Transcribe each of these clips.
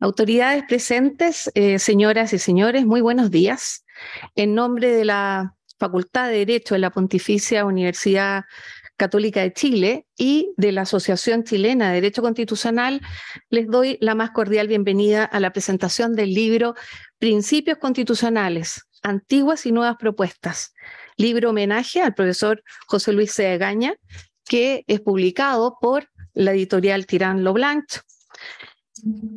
Autoridades presentes, eh, señoras y señores, muy buenos días. En nombre de la Facultad de Derecho de la Pontificia Universidad Católica de Chile y de la Asociación Chilena de Derecho Constitucional, les doy la más cordial bienvenida a la presentación del libro Principios Constitucionales, Antiguas y Nuevas Propuestas, libro homenaje al profesor José Luis Seagaña, que es publicado por la editorial Tirán Loblanch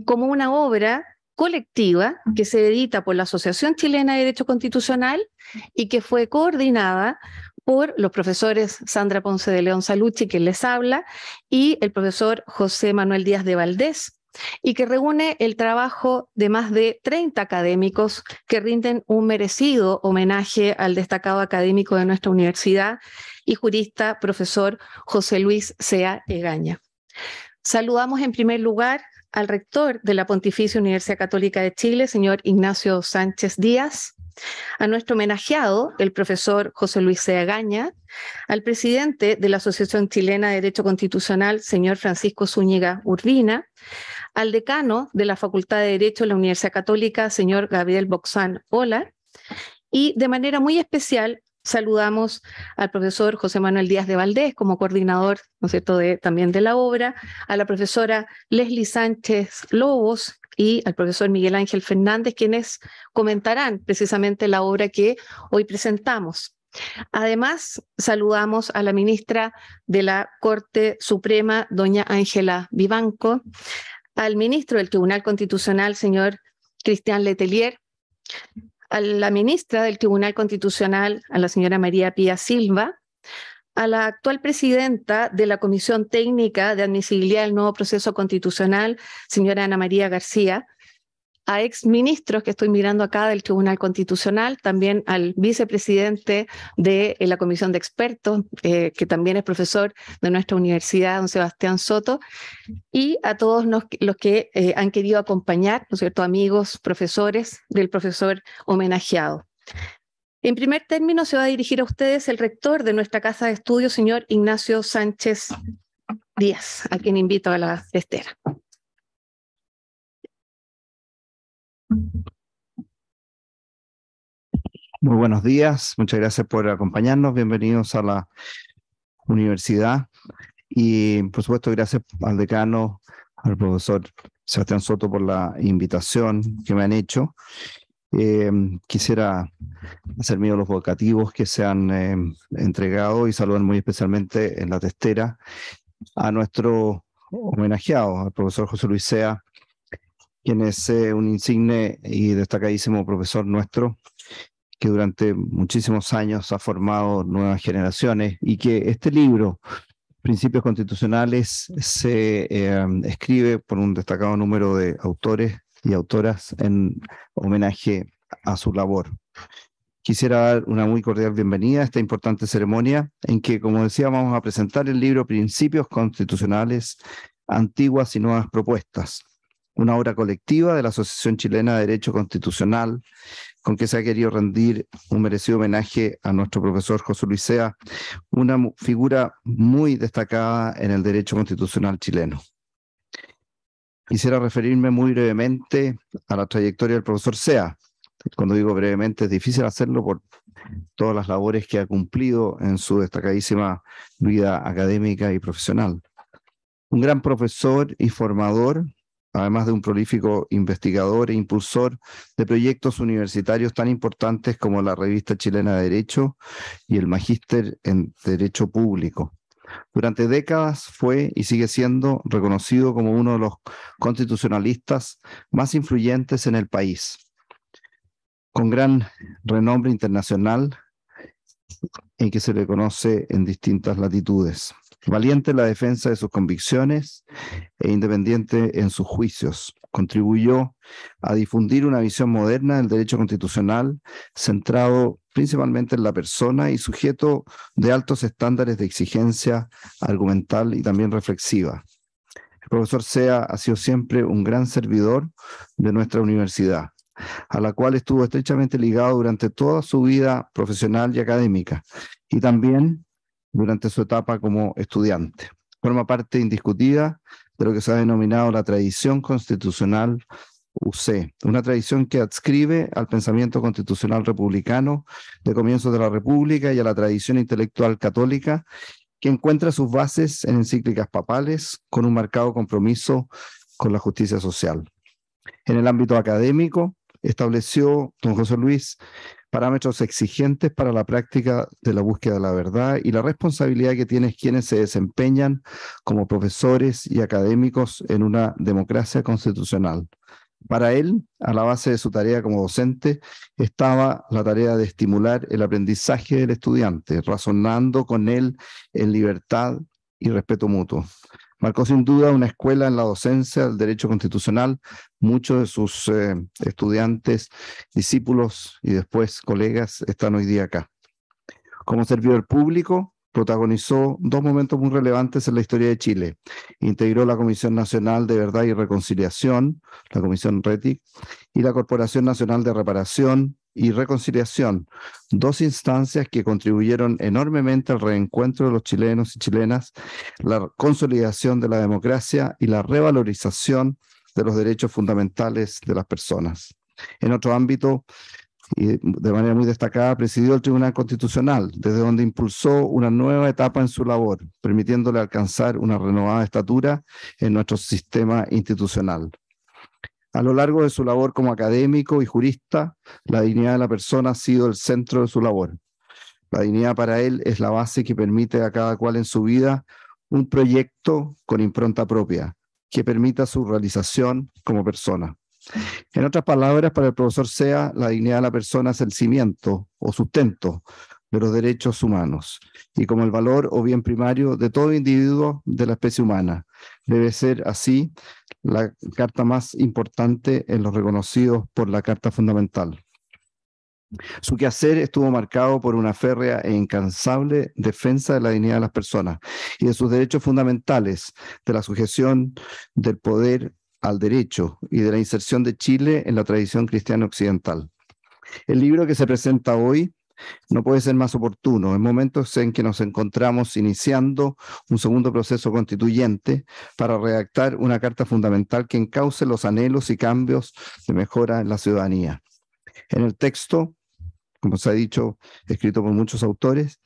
como una obra colectiva que se edita por la Asociación Chilena de Derecho Constitucional y que fue coordinada por los profesores Sandra Ponce de León Salucci, que les habla, y el profesor José Manuel Díaz de Valdés, y que reúne el trabajo de más de 30 académicos que rinden un merecido homenaje al destacado académico de nuestra universidad y jurista profesor José Luis Sea Egaña. Saludamos en primer lugar al rector de la Pontificia Universidad Católica de Chile, señor Ignacio Sánchez Díaz, a nuestro homenajeado, el profesor José Luis Seagaña, al presidente de la Asociación Chilena de Derecho Constitucional, señor Francisco Zúñiga Urbina, al decano de la Facultad de Derecho de la Universidad Católica, señor Gabriel Boxán Ola, y de manera muy especial saludamos al profesor José Manuel Díaz de Valdés como coordinador, ¿no cierto?, de, también de la obra, a la profesora Leslie Sánchez Lobos y al profesor Miguel Ángel Fernández, quienes comentarán precisamente la obra que hoy presentamos. Además, saludamos a la ministra de la Corte Suprema, doña Ángela Vivanco, al ministro del Tribunal Constitucional, señor Cristian Letelier, a la ministra del Tribunal Constitucional, a la señora María Pía Silva, a la actual presidenta de la Comisión Técnica de Admisibilidad del Nuevo Proceso Constitucional, señora Ana María García, a ex ministros que estoy mirando acá del Tribunal Constitucional, también al vicepresidente de eh, la Comisión de Expertos, eh, que también es profesor de nuestra universidad, don Sebastián Soto, y a todos los, que eh, han querido acompañar, ¿no cierto?, amigos, profesores del profesor homenajeado. En primer término, se va a dirigir a ustedes el rector de nuestra casa de estudios, señor Ignacio Sánchez Díaz, a quien invito a la estera. Muy buenos días, muchas gracias por acompañarnos, bienvenidos a la universidad y por supuesto gracias al decano, al profesor Sebastián Soto por la invitación que me han hecho. Eh, quisiera hacer mío los vocativos que se han eh, entregado y saludar muy especialmente en la testera a nuestro homenajeado, al profesor José Luis Sea, quien es eh, un insigne y destacadísimo profesor nuestro, que durante muchísimos años ha formado nuevas generaciones y que este libro, Principios Constitucionales, se eh, escribe por un destacado número de autores y autoras en homenaje a su labor. Quisiera dar una muy cordial bienvenida a esta importante ceremonia en que, como decía, vamos a presentar el libro Principios Constitucionales, Antiguas y Nuevas Propuestas, una obra colectiva de la Asociación Chilena de Derecho Constitucional, con que se ha querido rendir un merecido homenaje a nuestro profesor José Luis Sea, una figura muy destacada en el derecho constitucional chileno. Quisiera referirme muy brevemente a la trayectoria del profesor Sea. Cuando digo brevemente es difícil hacerlo por todas las labores que ha cumplido en su destacadísima vida académica y profesional. Un gran profesor y formador además de un prolífico investigador e impulsor de proyectos universitarios tan importantes como la Revista Chilena de Derecho y el Magíster en Derecho Público. Durante décadas fue y sigue siendo reconocido como uno de los constitucionalistas más influyentes en el país. Con gran renombre internacional en que se le conoce en distintas latitudes valiente en la defensa de sus convicciones e independiente en sus juicios. contribuyó a difundir una visión moderna del derecho constitucional centrado principalmente en la persona y sujeto de altos estándares de exigencia argumental y también reflexiva. El profesor Sea ha sido siempre un gran servidor de nuestra universidad, a la cual estuvo estrechamente ligado durante toda su vida profesional y académica, y también durante su etapa como estudiante. Forma parte indiscutida de lo que se ha denominado la tradición constitucional UC, una tradición que adscribe al pensamiento constitucional republicano de comienzos de la República y a la tradición intelectual católica, que encuentra sus bases en encíclicas papales con un marcado compromiso con la justicia social. En el ámbito académico, estableció don José Luis parámetros exigentes para la práctica de la búsqueda de la verdad y la responsabilidad que tienen quienes se desempeñan como profesores y académicos en una democracia constitucional. Para él, a la base de su tarea como docente, estaba la tarea de estimular el aprendizaje del estudiante, razonando con él en libertad y respeto mutuo. Marcó sin duda una escuela en la docencia del derecho constitucional. Muchos de sus eh, estudiantes, discípulos y después colegas están hoy día acá. Como servidor público, protagonizó dos momentos muy relevantes en la historia de Chile. Integró la Comisión Nacional de Verdad y Reconciliación, la Comisión RETIC, y la Corporación Nacional de Reparación, y reconciliación, dos instancias que contribuyeron enormemente al reencuentro de los chilenos y chilenas, la consolidación de la democracia y la revalorización de los derechos fundamentales de las personas. En otro ámbito, y de manera muy destacada, presidió el Tribunal Constitucional, desde donde impulsó una nueva etapa en su labor, permitiéndole alcanzar una renovada estatura en nuestro sistema institucional. A lo largo de su labor como académico y jurista, la dignidad de la persona ha sido el centro de su labor. La dignidad para él es la base que permite a cada cual en su vida un proyecto con impronta propia, que permita su realización como persona. En otras palabras, para el profesor Sea, la dignidad de la persona es el cimiento o sustento de los derechos humanos y como el valor o bien primario de todo individuo de la especie humana. Debe ser así la carta más importante en los reconocidos por la Carta Fundamental. Su quehacer estuvo marcado por una férrea e incansable defensa de la dignidad de las personas y de sus derechos fundamentales, de la sujeción del poder al derecho y de la inserción de Chile en la tradición cristiana occidental. El libro que se presenta hoy no puede ser más oportuno en momentos en que nos encontramos iniciando un segundo proceso constituyente para redactar una carta fundamental que encauce los anhelos y cambios de mejora en la ciudadanía. En el texto, como se ha dicho, escrito por muchos autores,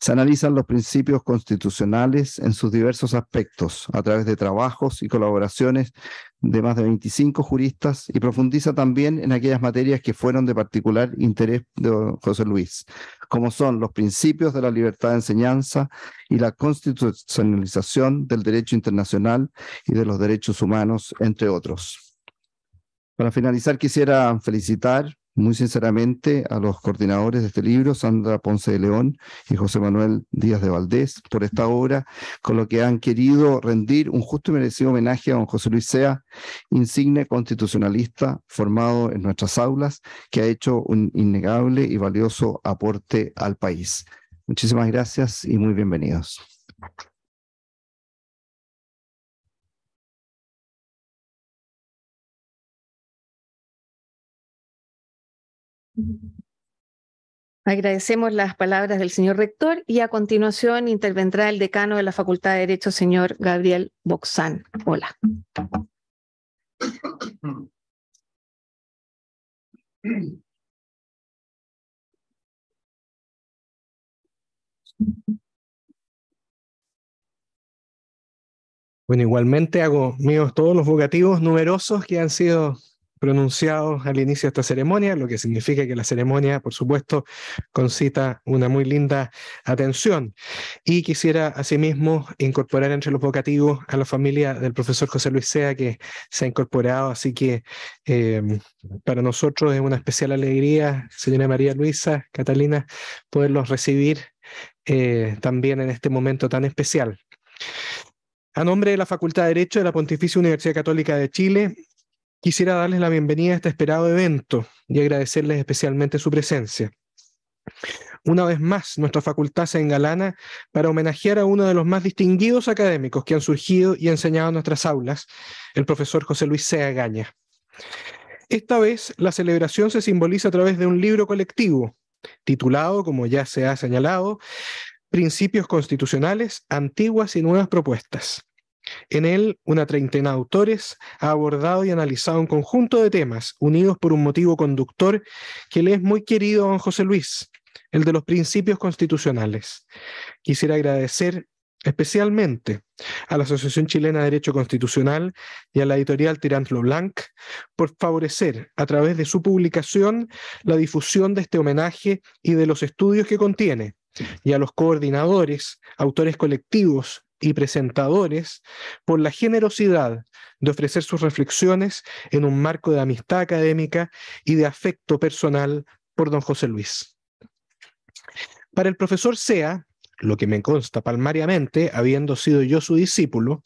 se analizan los principios constitucionales en sus diversos aspectos a través de trabajos y colaboraciones de más de 25 juristas y profundiza también en aquellas materias que fueron de particular interés de José Luis, como son los principios de la libertad de enseñanza y la constitucionalización del derecho internacional y de los derechos humanos, entre otros. Para finalizar, quisiera felicitar muy sinceramente a los coordinadores de este libro, Sandra Ponce de León y José Manuel Díaz de Valdés, por esta obra, con lo que han querido rendir un justo y merecido homenaje a don José Luis Sea, insigne constitucionalista formado en nuestras aulas, que ha hecho un innegable y valioso aporte al país. Muchísimas gracias y muy bienvenidos. Agradecemos las palabras del señor rector y a continuación intervendrá el decano de la Facultad de Derecho, señor Gabriel Boxán. Hola. Bueno, igualmente hago míos todos los vocativos numerosos que han sido pronunciados al inicio de esta ceremonia, lo que significa que la ceremonia, por supuesto, concita una muy linda atención. Y quisiera asimismo incorporar entre los vocativos a la familia del profesor José Luis Sea, que se ha incorporado, así que eh, para nosotros es una especial alegría, señora María Luisa, Catalina, poderlos recibir eh, también en este momento tan especial. A nombre de la Facultad de Derecho de la Pontificia Universidad Católica de Chile, quisiera darles la bienvenida a este esperado evento y agradecerles especialmente su presencia. Una vez más, nuestra facultad se engalana para homenajear a uno de los más distinguidos académicos que han surgido y enseñado en nuestras aulas, el profesor José Luis Sea Gaña. Esta vez, la celebración se simboliza a través de un libro colectivo, titulado, como ya se ha señalado, Principios Constitucionales, Antiguas y Nuevas Propuestas. En él, una treintena de autores ha abordado y analizado un conjunto de temas unidos por un motivo conductor que le es muy querido a don José Luis, el de los principios constitucionales. Quisiera agradecer especialmente a la Asociación Chilena de Derecho Constitucional y a la editorial Tirant Blanc por favorecer a través de su publicación la difusión de este homenaje y de los estudios que contiene, y a los coordinadores, autores colectivos y presentadores por la generosidad de ofrecer sus reflexiones en un marco de amistad académica y de afecto personal por don José Luis. Para el profesor Sea, lo que me consta palmariamente, habiendo sido yo su discípulo,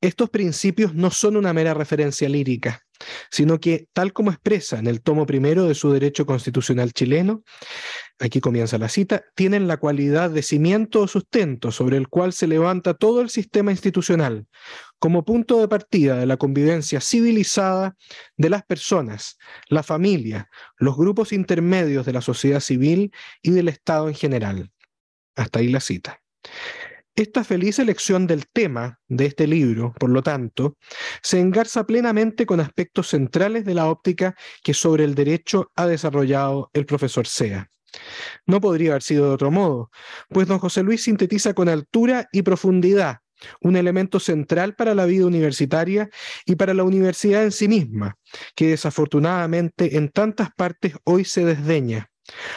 estos principios no son una mera referencia lírica, sino que, tal como expresa en el tomo primero de su derecho constitucional chileno, aquí comienza la cita, tienen la cualidad de cimiento o sustento sobre el cual se levanta todo el sistema institucional, como punto de partida de la convivencia civilizada de las personas, la familia, los grupos intermedios de la sociedad civil y del Estado en general. Hasta ahí la cita. Esta feliz elección del tema de este libro, por lo tanto, se engarza plenamente con aspectos centrales de la óptica que sobre el derecho ha desarrollado el profesor Sea. No podría haber sido de otro modo, pues don José Luis sintetiza con altura y profundidad un elemento central para la vida universitaria y para la universidad en sí misma, que desafortunadamente en tantas partes hoy se desdeña,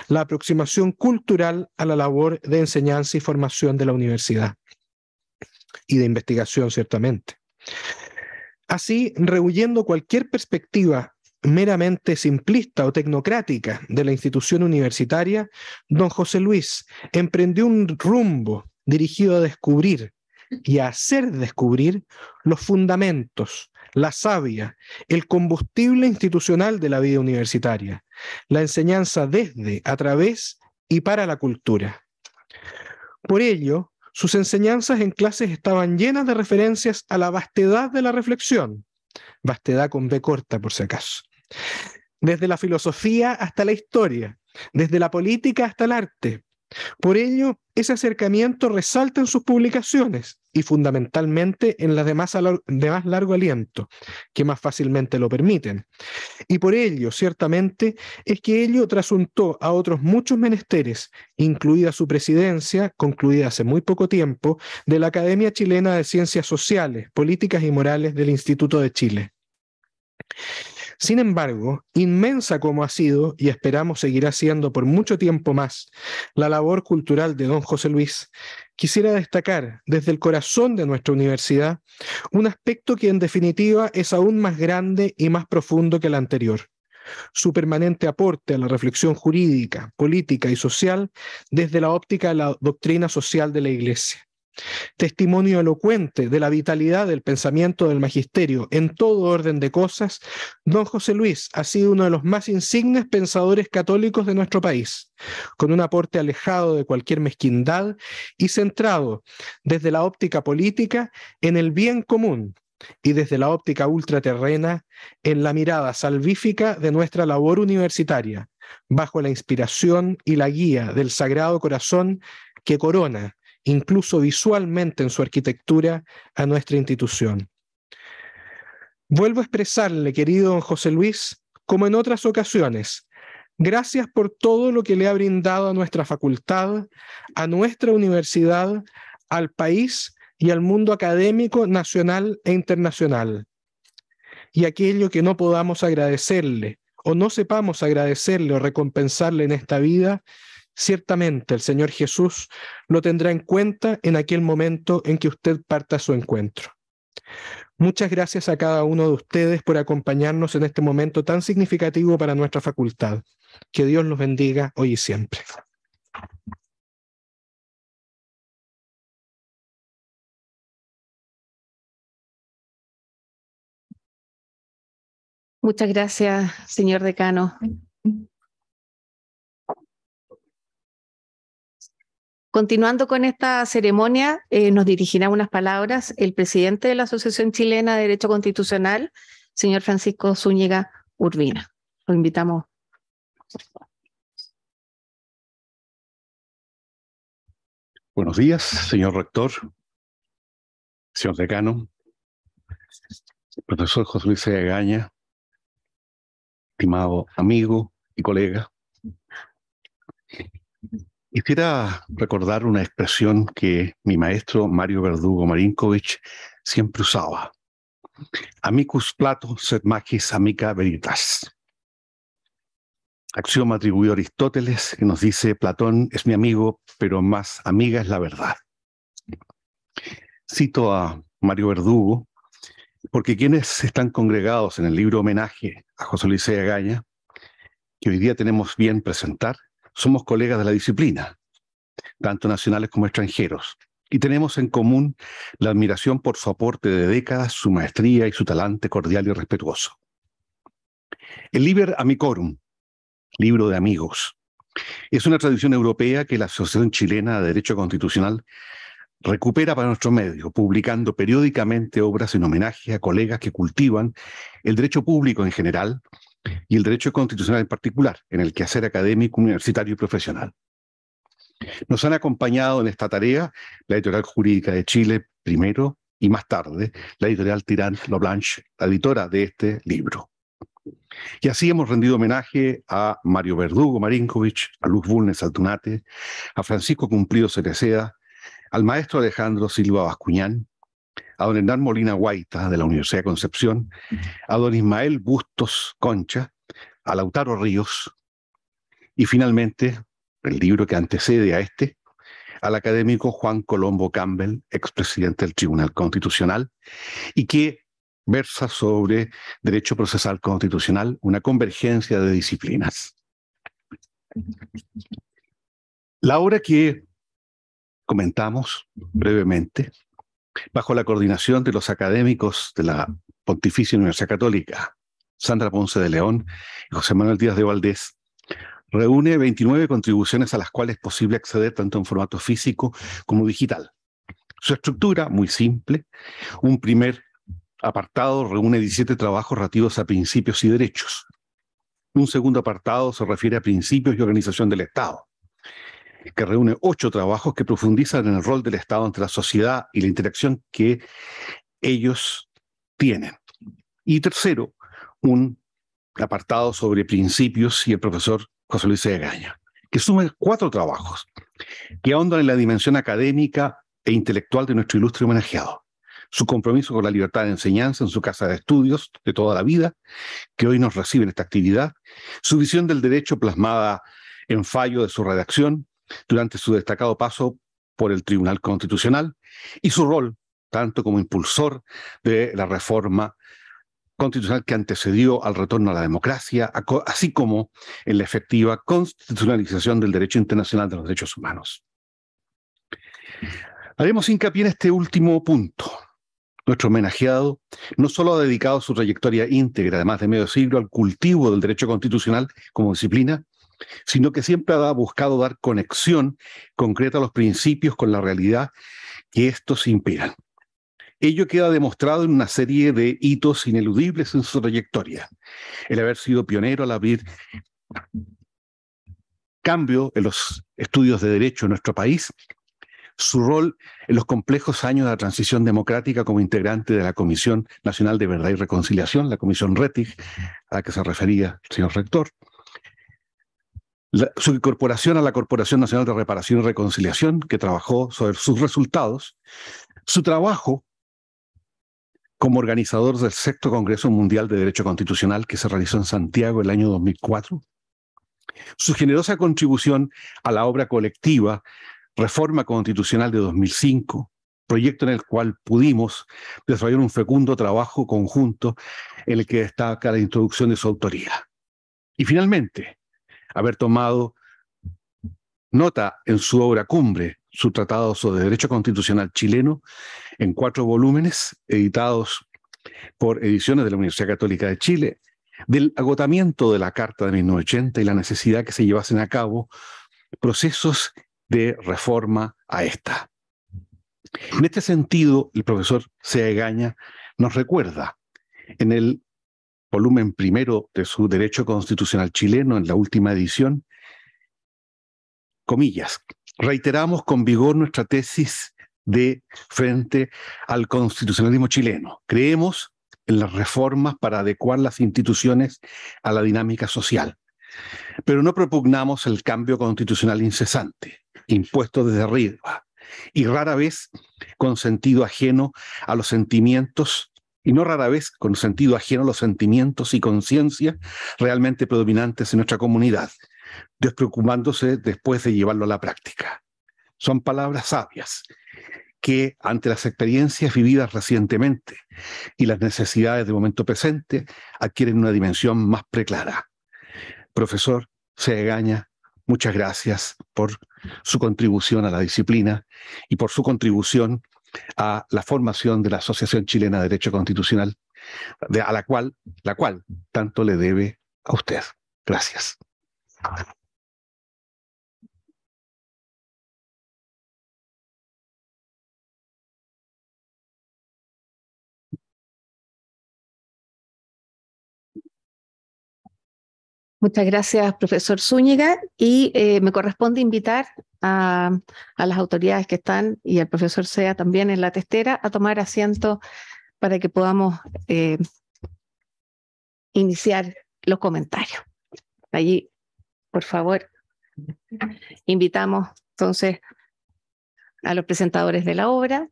la aproximación cultural a la labor de enseñanza y formación de la universidad y de investigación, ciertamente. Así, rehuyendo cualquier perspectiva meramente simplista o tecnocrática de la institución universitaria, don José Luis emprendió un rumbo dirigido a descubrir y a hacer descubrir los fundamentos, la savia, el combustible institucional de la vida universitaria, la enseñanza desde, a través y para la cultura. Por ello, sus enseñanzas en clases estaban llenas de referencias a la vastedad de la reflexión, vastedad con B corta por si acaso, desde la filosofía hasta la historia, desde la política hasta el arte, por ello, ese acercamiento resalta en sus publicaciones y fundamentalmente en las de más, de más, largo aliento, que más fácilmente lo permiten. Y por ello, ciertamente, es que ello trasuntó a otros muchos menesteres, incluida su presidencia, concluida hace muy poco tiempo, de la Academia Chilena de Ciencias Sociales, Políticas y Morales del Instituto de Chile. Sin embargo, inmensa como ha sido, y esperamos seguirá siendo por mucho tiempo más, la labor cultural de don José Luis, quisiera destacar desde el corazón de nuestra universidad un aspecto que en definitiva es aún más grande y más profundo que el anterior. Su permanente aporte a la reflexión jurídica, política y social desde la óptica de la doctrina social de la Iglesia testimonio elocuente de la vitalidad del pensamiento del magisterio en todo orden de cosas, don José Luis ha sido uno de los más insignes pensadores católicos de nuestro país, con un aporte alejado de cualquier mezquindad y centrado desde la óptica política en el bien común y desde la óptica ultraterrena en la mirada salvífica de nuestra labor universitaria, bajo la inspiración y la guía del Sagrado Corazón que corona incluso visualmente en su arquitectura, a nuestra institución. Vuelvo a expresarle, querido don José Luis, como en otras ocasiones, gracias por todo lo que le ha brindado a nuestra facultad, a nuestra universidad, al país y al mundo académico nacional e internacional. Y aquello que no podamos agradecerle o no sepamos agradecerle o recompensarle en esta vida, Ciertamente el Señor Jesús lo tendrá en cuenta en aquel momento en que usted parta a su encuentro. Muchas gracias a cada uno de ustedes por acompañarnos en este momento tan significativo para nuestra facultad. Que Dios los bendiga hoy y siempre. Muchas gracias, señor decano. Continuando con esta ceremonia, eh, nos dirigirá unas palabras el presidente de la Asociación Chilena de Derecho Constitucional, señor Francisco Zúñiga Urbina. Lo invitamos. Buenos días, señor rector, señor decano, profesor José Luis Agaña, estimado amigo y colega. Quisiera recordar una expresión que mi maestro Mario Verdugo Marinkovic siempre usaba. Amicus Plato sed magis amica veritas. Axioma atribuido a Aristóteles que nos dice Platón es mi amigo, pero más amiga es la verdad. Cito a Mario Verdugo, porque quienes están congregados en el libro homenaje a José Luis Agaña, que hoy día tenemos bien presentar, somos colegas de la disciplina, tanto nacionales como extranjeros, y tenemos en común la admiración por su aporte de décadas, su maestría y su talante cordial y respetuoso. El Liber Amicorum, libro de amigos, es una tradición europea que la Asociación Chilena de Derecho Constitucional recupera para nuestro medio, publicando periódicamente obras en homenaje a colegas que cultivan el derecho público en general y el derecho constitucional en particular, en el quehacer académico, universitario y profesional. Nos han acompañado en esta tarea la editorial jurídica de Chile primero y más tarde la editorial Tirant Loblanche, la editora de este libro. Y así hemos rendido homenaje a Mario Verdugo Marinkovic, a Luz Bulnes Altunate, a Francisco Cumplido Cereceda, al maestro Alejandro Silva Bascuñán, a don Hernán Molina Guaita de la Universidad de Concepción, a don Ismael Bustos Concha, a Lautaro Ríos y finalmente, el libro que antecede a este, al académico Juan Colombo Campbell, expresidente del Tribunal Constitucional, y que versa sobre derecho procesal constitucional, una convergencia de disciplinas. La obra que comentamos brevemente, bajo la coordinación de los académicos de la Pontificia Universidad Católica, Sandra Ponce de León y José Manuel Díaz de Valdés, reúne 29 contribuciones a las cuales es posible acceder tanto en formato físico como digital. Su estructura, muy simple, un primer apartado reúne 17 trabajos relativos a principios y derechos. Un segundo apartado se refiere a principios y organización del Estado que reúne ocho trabajos que profundizan en el rol del Estado ante la sociedad y la interacción que ellos tienen. Y tercero, un apartado sobre principios y el profesor José Luis Egaña, que suma cuatro trabajos que ahondan en la dimensión académica e intelectual de nuestro ilustre homenajeado, su compromiso con la libertad de enseñanza en su casa de estudios de toda la vida, que hoy nos recibe en esta actividad, su visión del derecho plasmada en fallo de su redacción, durante su destacado paso por el Tribunal Constitucional y su rol tanto como impulsor de la reforma constitucional que antecedió al retorno a la democracia, así como en la efectiva constitucionalización del derecho internacional de los derechos humanos. Haremos hincapié en este último punto. Nuestro homenajeado no solo ha dedicado su trayectoria íntegra de más de medio siglo al cultivo del derecho constitucional como disciplina, sino que siempre ha buscado dar conexión concreta a los principios con la realidad que estos inspiran. Ello queda demostrado en una serie de hitos ineludibles en su trayectoria. El haber sido pionero al abrir cambio en los estudios de derecho en nuestro país, su rol en los complejos años de la transición democrática como integrante de la Comisión Nacional de Verdad y Reconciliación, la Comisión RETIG, a la que se refería el señor rector, su incorporación a la Corporación Nacional de Reparación y Reconciliación, que trabajó sobre sus resultados, su trabajo como organizador del sexto Congreso Mundial de Derecho Constitucional que se realizó en Santiago el año 2004, su generosa contribución a la obra colectiva Reforma Constitucional de 2005, proyecto en el cual pudimos desarrollar un fecundo trabajo conjunto en el que destaca la introducción de su autoría. Y finalmente, haber tomado nota en su obra cumbre, su tratado sobre derecho constitucional chileno, en cuatro volúmenes, editados por ediciones de la Universidad Católica de Chile, del agotamiento de la Carta de 1980 y la necesidad que se llevasen a cabo procesos de reforma a esta. En este sentido, el profesor Seagaña nos recuerda en el volumen primero de su Derecho Constitucional chileno, en la última edición, comillas, reiteramos con vigor nuestra tesis de frente al constitucionalismo chileno. Creemos en las reformas para adecuar las instituciones a la dinámica social, pero no propugnamos el cambio constitucional incesante, impuesto desde arriba, y rara vez con sentido ajeno a los sentimientos y no rara vez con sentido ajeno los sentimientos y conciencia realmente predominantes en nuestra comunidad, despreocupándose después de llevarlo a la práctica. Son palabras sabias que ante las experiencias vividas recientemente y las necesidades del momento presente adquieren una dimensión más preclara. Profesor Segaña, muchas gracias por su contribución a la disciplina y por su contribución a la formación de la Asociación Chilena de Derecho Constitucional, a la cual, la cual tanto le debe a usted. Gracias. Muchas gracias, profesor Zúñiga. Y eh, me corresponde invitar a, las autoridades que están y al profesor Sea también en la testera a tomar asiento para que podamos eh, iniciar los comentarios. Allí, por favor, invitamos entonces a los presentadores de la obra.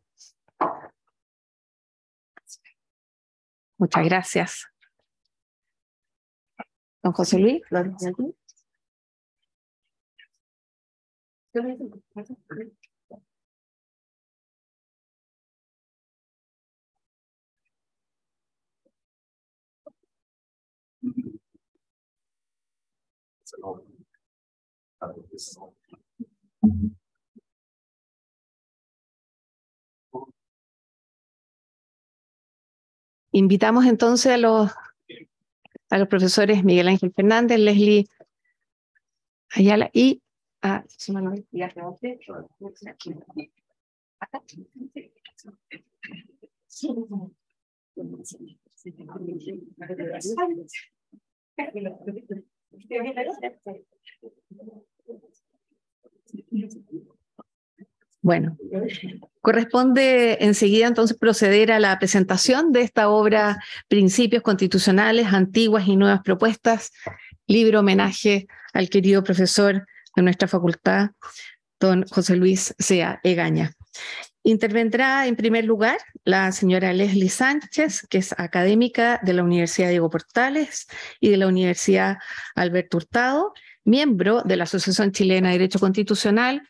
Muchas gracias. José Luis. Invitamos entonces a los a los profesores Miguel Ángel Fernández, Leslie Ayala y a Manuel Bueno, corresponde enseguida entonces proceder a la presentación de esta obra Principios Constitucionales, Antiguas y Nuevas Propuestas, libro homenaje al querido profesor de nuestra facultad, don José Luis Sea Egaña. Intervendrá en primer lugar la señora Leslie Sánchez, que es académica de la Universidad Diego Portales y de la Universidad Alberto Hurtado, miembro de la Asociación Chilena de Derecho Constitucional,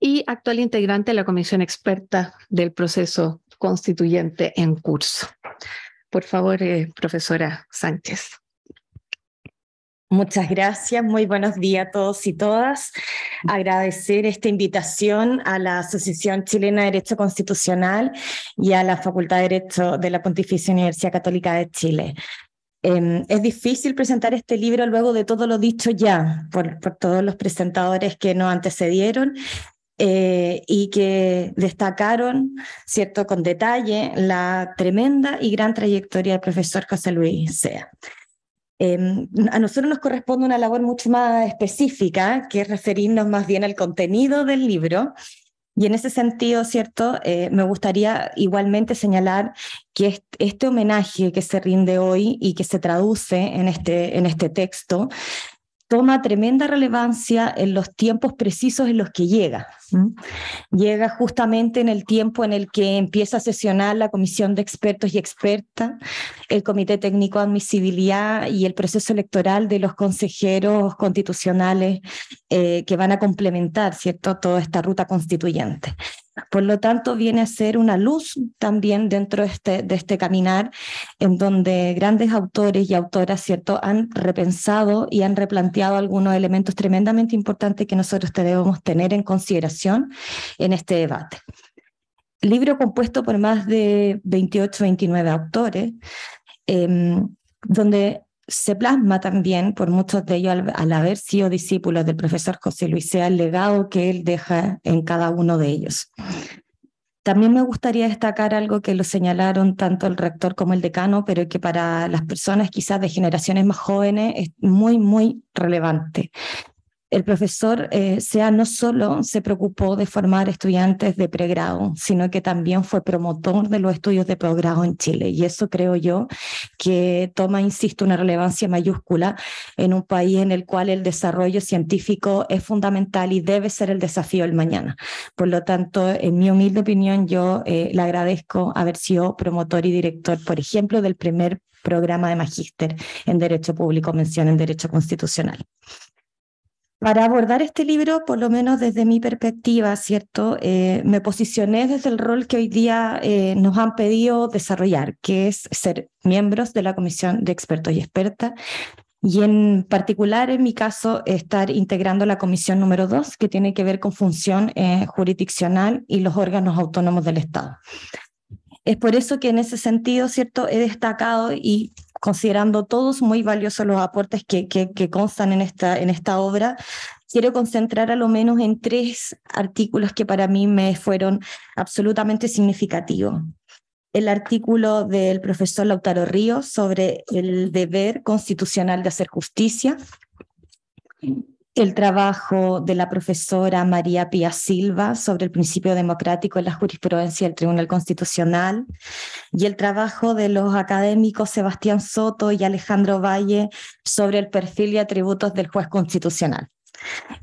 y actual integrante de la comisión experta del proceso constituyente en curso. Por favor, eh, profesora Sánchez. Muchas gracias, muy buenos días a todos y todas. Agradecer esta invitación a la Asociación Chilena de Derecho Constitucional y a la Facultad de Derecho de la Pontificia Universidad Católica de Chile. Em, es difícil presentar este libro luego de todo lo dicho ya por, por todos los presentadores que nos antecedieron eh, y que destacaron, ¿cierto?, con detalle la tremenda y gran trayectoria del profesor José Luis Sea. Em, a nosotros nos corresponde una labor mucho más específica, que es referirnos más bien al contenido del libro. Y en ese sentido, ¿cierto? Eh, me gustaría igualmente señalar que este homenaje que se rinde hoy y que se traduce en este, en este texto toma tremenda relevancia en los tiempos precisos en los que llega. Llega justamente en el tiempo en el que empieza a sesionar la comisión de expertos y expertas, el comité técnico de admisibilidad y el proceso electoral de los consejeros constitucionales eh, que van a complementar ¿cierto? toda esta ruta constituyente. Por lo tanto, viene a ser una luz también dentro de este, de este caminar, en donde grandes autores y autoras ¿cierto? han repensado y han replanteado algunos elementos tremendamente importantes que nosotros debemos tener en consideración en este debate. Libro compuesto por más de 28, 29 autores, em, donde se plasma también por muchos de ellos al, haber sido discípulos del profesor José Luis Sea el legado que él deja en cada uno de ellos. También me gustaría destacar algo que lo señalaron tanto el rector como el decano, pero que para las personas quizás de generaciones más jóvenes es muy, muy relevante el profesor eh, Sea no solo se preocupó de formar estudiantes de pregrado, sino que también fue promotor de los estudios de posgrado en Chile. Y eso creo yo que toma, insisto, una relevancia mayúscula en un país en el cual el desarrollo científico es fundamental y debe ser el desafío del mañana. Por lo tanto, en mi humilde opinión, yo eh, le agradezco haber sido promotor y director, por ejemplo, del primer programa de magíster en Derecho Público, mención en Derecho Constitucional. Para abordar este libro, por lo menos desde mi perspectiva, ¿cierto? Eh, me posicioné desde el rol que hoy día eh, nos han pedido desarrollar, que es ser miembros de la Comisión de Expertos y Expertas, y en particular, en mi caso, estar integrando la comisión número dos, que tiene que ver con función eh, jurisdiccional y los órganos autónomos del Estado. Es por eso que en ese sentido, ¿cierto? He destacado y considerando todos muy valiosos los aportes que, constan en esta, en esta obra, quiero concentrar a lo menos en tres artículos que para mí me fueron absolutamente significativos. El artículo del profesor Lautaro Ríos sobre el deber constitucional de hacer justicia, el trabajo de la profesora María Pía Silva sobre el principio democrático en la jurisprudencia del Tribunal Constitucional y el trabajo de los académicos Sebastián Soto y Alejandro Valle sobre el perfil y atributos del juez constitucional.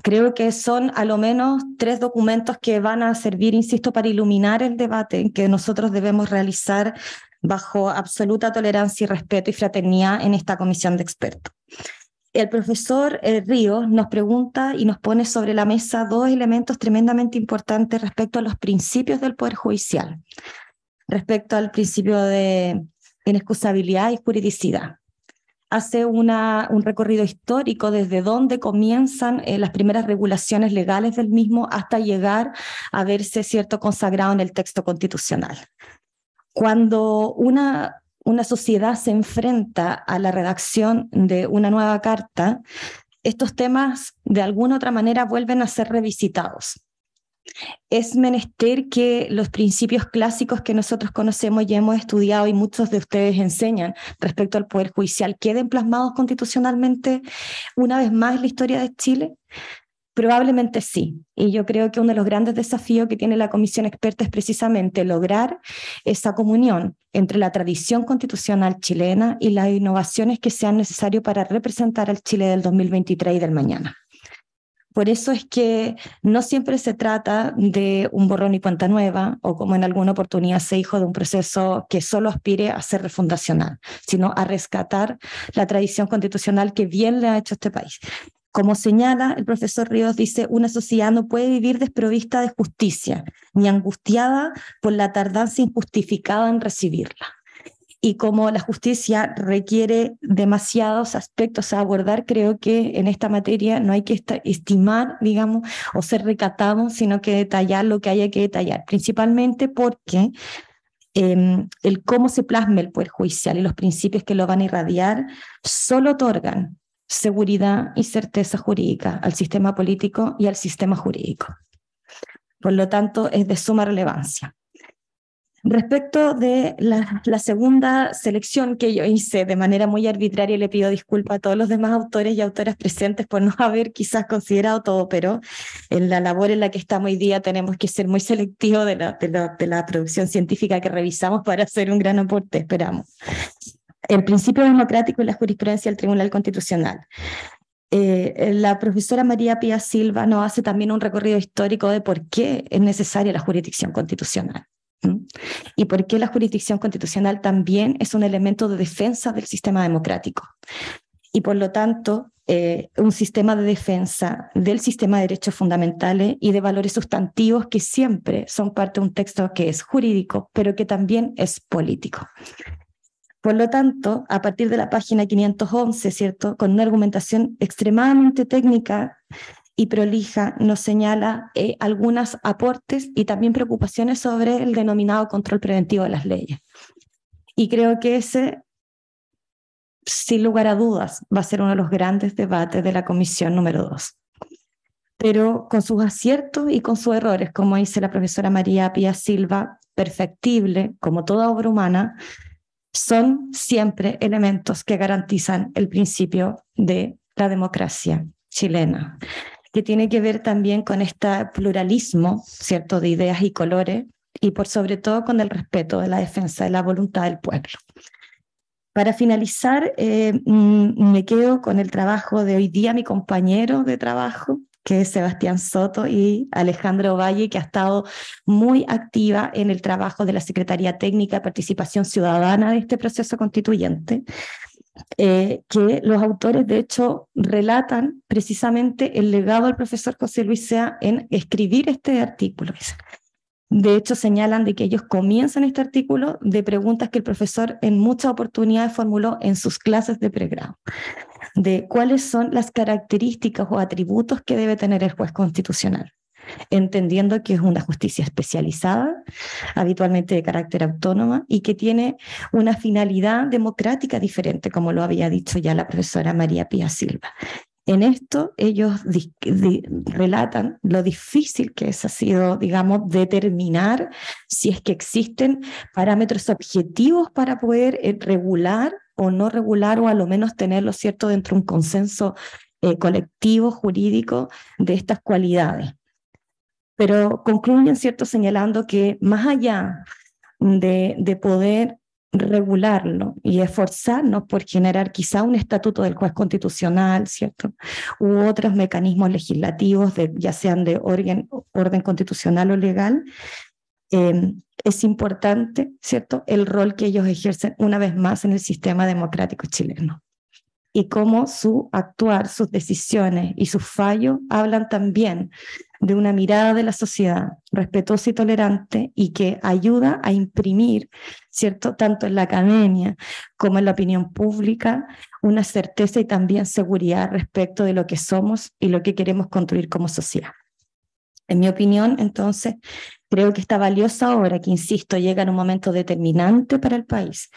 Creo que son a lo menos tres documentos que van a servir, insisto, para iluminar el debate que nosotros debemos realizar bajo absoluta tolerancia y respeto y fraternidad en esta comisión de expertos el profesor eh, Ríos nos pregunta y nos pone sobre la mesa dos elementos tremendamente importantes respecto a los principios del Poder Judicial, respecto al principio de inexcusabilidad y juridicidad. Hace un recorrido histórico desde dónde comienzan eh, las primeras regulaciones legales del mismo hasta llegar a verse cierto consagrado en el texto constitucional. Cuando una una sociedad se enfrenta a la redacción de una nueva carta, estos temas de alguna otra manera vuelven a ser revisitados. Es menester que los principios clásicos que nosotros conocemos y hemos estudiado y muchos de ustedes enseñan respecto al Poder Judicial queden plasmados constitucionalmente una vez más en la historia de Chile. Probablemente sí. Y yo creo que uno de los grandes desafíos que tiene la comisión experta es precisamente lograr esa comunión entre la tradición constitucional chilena y las innovaciones que sean necesarias para representar al Chile del 2023 y del mañana. Por eso es que no siempre se trata de un borrón y cuenta nueva o como en alguna oportunidad se dijo de un proceso que solo aspire a ser refundacional, sino a rescatar la tradición constitucional que bien le ha hecho este país. Como señala el profesor Ríos, dice, una sociedad no puede vivir desprovista de justicia, ni angustiada por la tardanza injustificada en recibirla. Y como la justicia requiere demasiados aspectos a abordar, creo que en esta materia no hay que estimar, digamos, o ser recatado, sino que detallar lo que haya que detallar, principalmente porque em, el cómo se plasma el poder judicial y los principios que lo van a irradiar solo otorgan seguridad y certeza jurídica al sistema político y al sistema jurídico. Por lo tanto, es de suma relevancia. Respecto de la, segunda selección que yo hice de manera muy arbitraria, le pido disculpas a todos los demás autores y autoras presentes por no haber quizás considerado todo, pero en la labor en la que estamos hoy día tenemos que ser muy selectivos de la, de la producción científica que revisamos para hacer un gran aporte, esperamos el principio democrático y la jurisprudencia del Tribunal Constitucional. Eh, la profesora María Pía Silva nos hace también un recorrido histórico de por qué es necesaria la jurisdicción constitucional. Y por qué la jurisdicción constitucional también es un elemento de defensa del sistema democrático. Y por lo tanto, eh, un sistema de defensa del sistema de derechos fundamentales y de valores sustantivos que siempre son parte de un texto que es jurídico, pero que también es político. Por lo tanto, a partir de la página 511, ¿cierto? Con una argumentación extremadamente técnica y prolija, nos señala eh, algunos aportes y también preocupaciones sobre el denominado control preventivo de las leyes. Y creo que ese sin lugar a dudas, va a ser uno de los grandes debates de la comisión número dos. Pero con sus aciertos y con sus errores, como dice la profesora María Pía Silva, perfectible, como toda obra humana, son siempre elementos que garantizan el principio de la democracia chilena, que tiene que ver también con este pluralismo, ¿cierto?, de ideas y colores, y por sobre todo con el respeto de la defensa de la voluntad del pueblo. Para finalizar, eh, mm, me quedo con el trabajo de hoy día, mi compañero de trabajo, que es Sebastián Soto y Alejandro Valle, que ha estado muy activa en el trabajo de la Secretaría Técnica de Participación Ciudadana de este proceso constituyente, eh, que los autores de hecho relatan precisamente el legado del profesor José Luis Sea en escribir este artículo. De hecho, señalan de que ellos comienzan este artículo de preguntas que el profesor en muchas oportunidades formuló en sus clases de pregrado, de cuáles son las características o atributos que debe tener el juez constitucional, entendiendo que es una justicia especializada, habitualmente de carácter autónoma, y que tiene una finalidad democrática diferente, como lo había dicho ya la profesora María Pía Silva. En esto ellos relatan lo difícil que es, ha sido, digamos, determinar si es que existen parámetros objetivos para poder eh, regular o no regular o a lo menos tenerlo cierto dentro de un consenso eh, colectivo jurídico de estas cualidades. Pero concluyen, cierto, señalando que más allá de, de poder regularlo y esforzarnos por generar quizá un estatuto del juez constitucional, ¿cierto? U otros mecanismos legislativos, ya sean de orden, orden constitucional o legal, em, es importante, ¿cierto?, el rol que ellos ejercen una vez más en el sistema democrático chileno y cómo su actuar, sus decisiones y sus fallos hablan también de una mirada de la sociedad respetuosa y tolerante y que ayuda a imprimir, ¿cierto?, tanto en la academia como en la opinión pública, una certeza y también seguridad respecto de lo que somos y lo que queremos construir como sociedad. En mi opinión, entonces, creo que esta valiosa obra, que insisto, llega en un momento determinante para el país,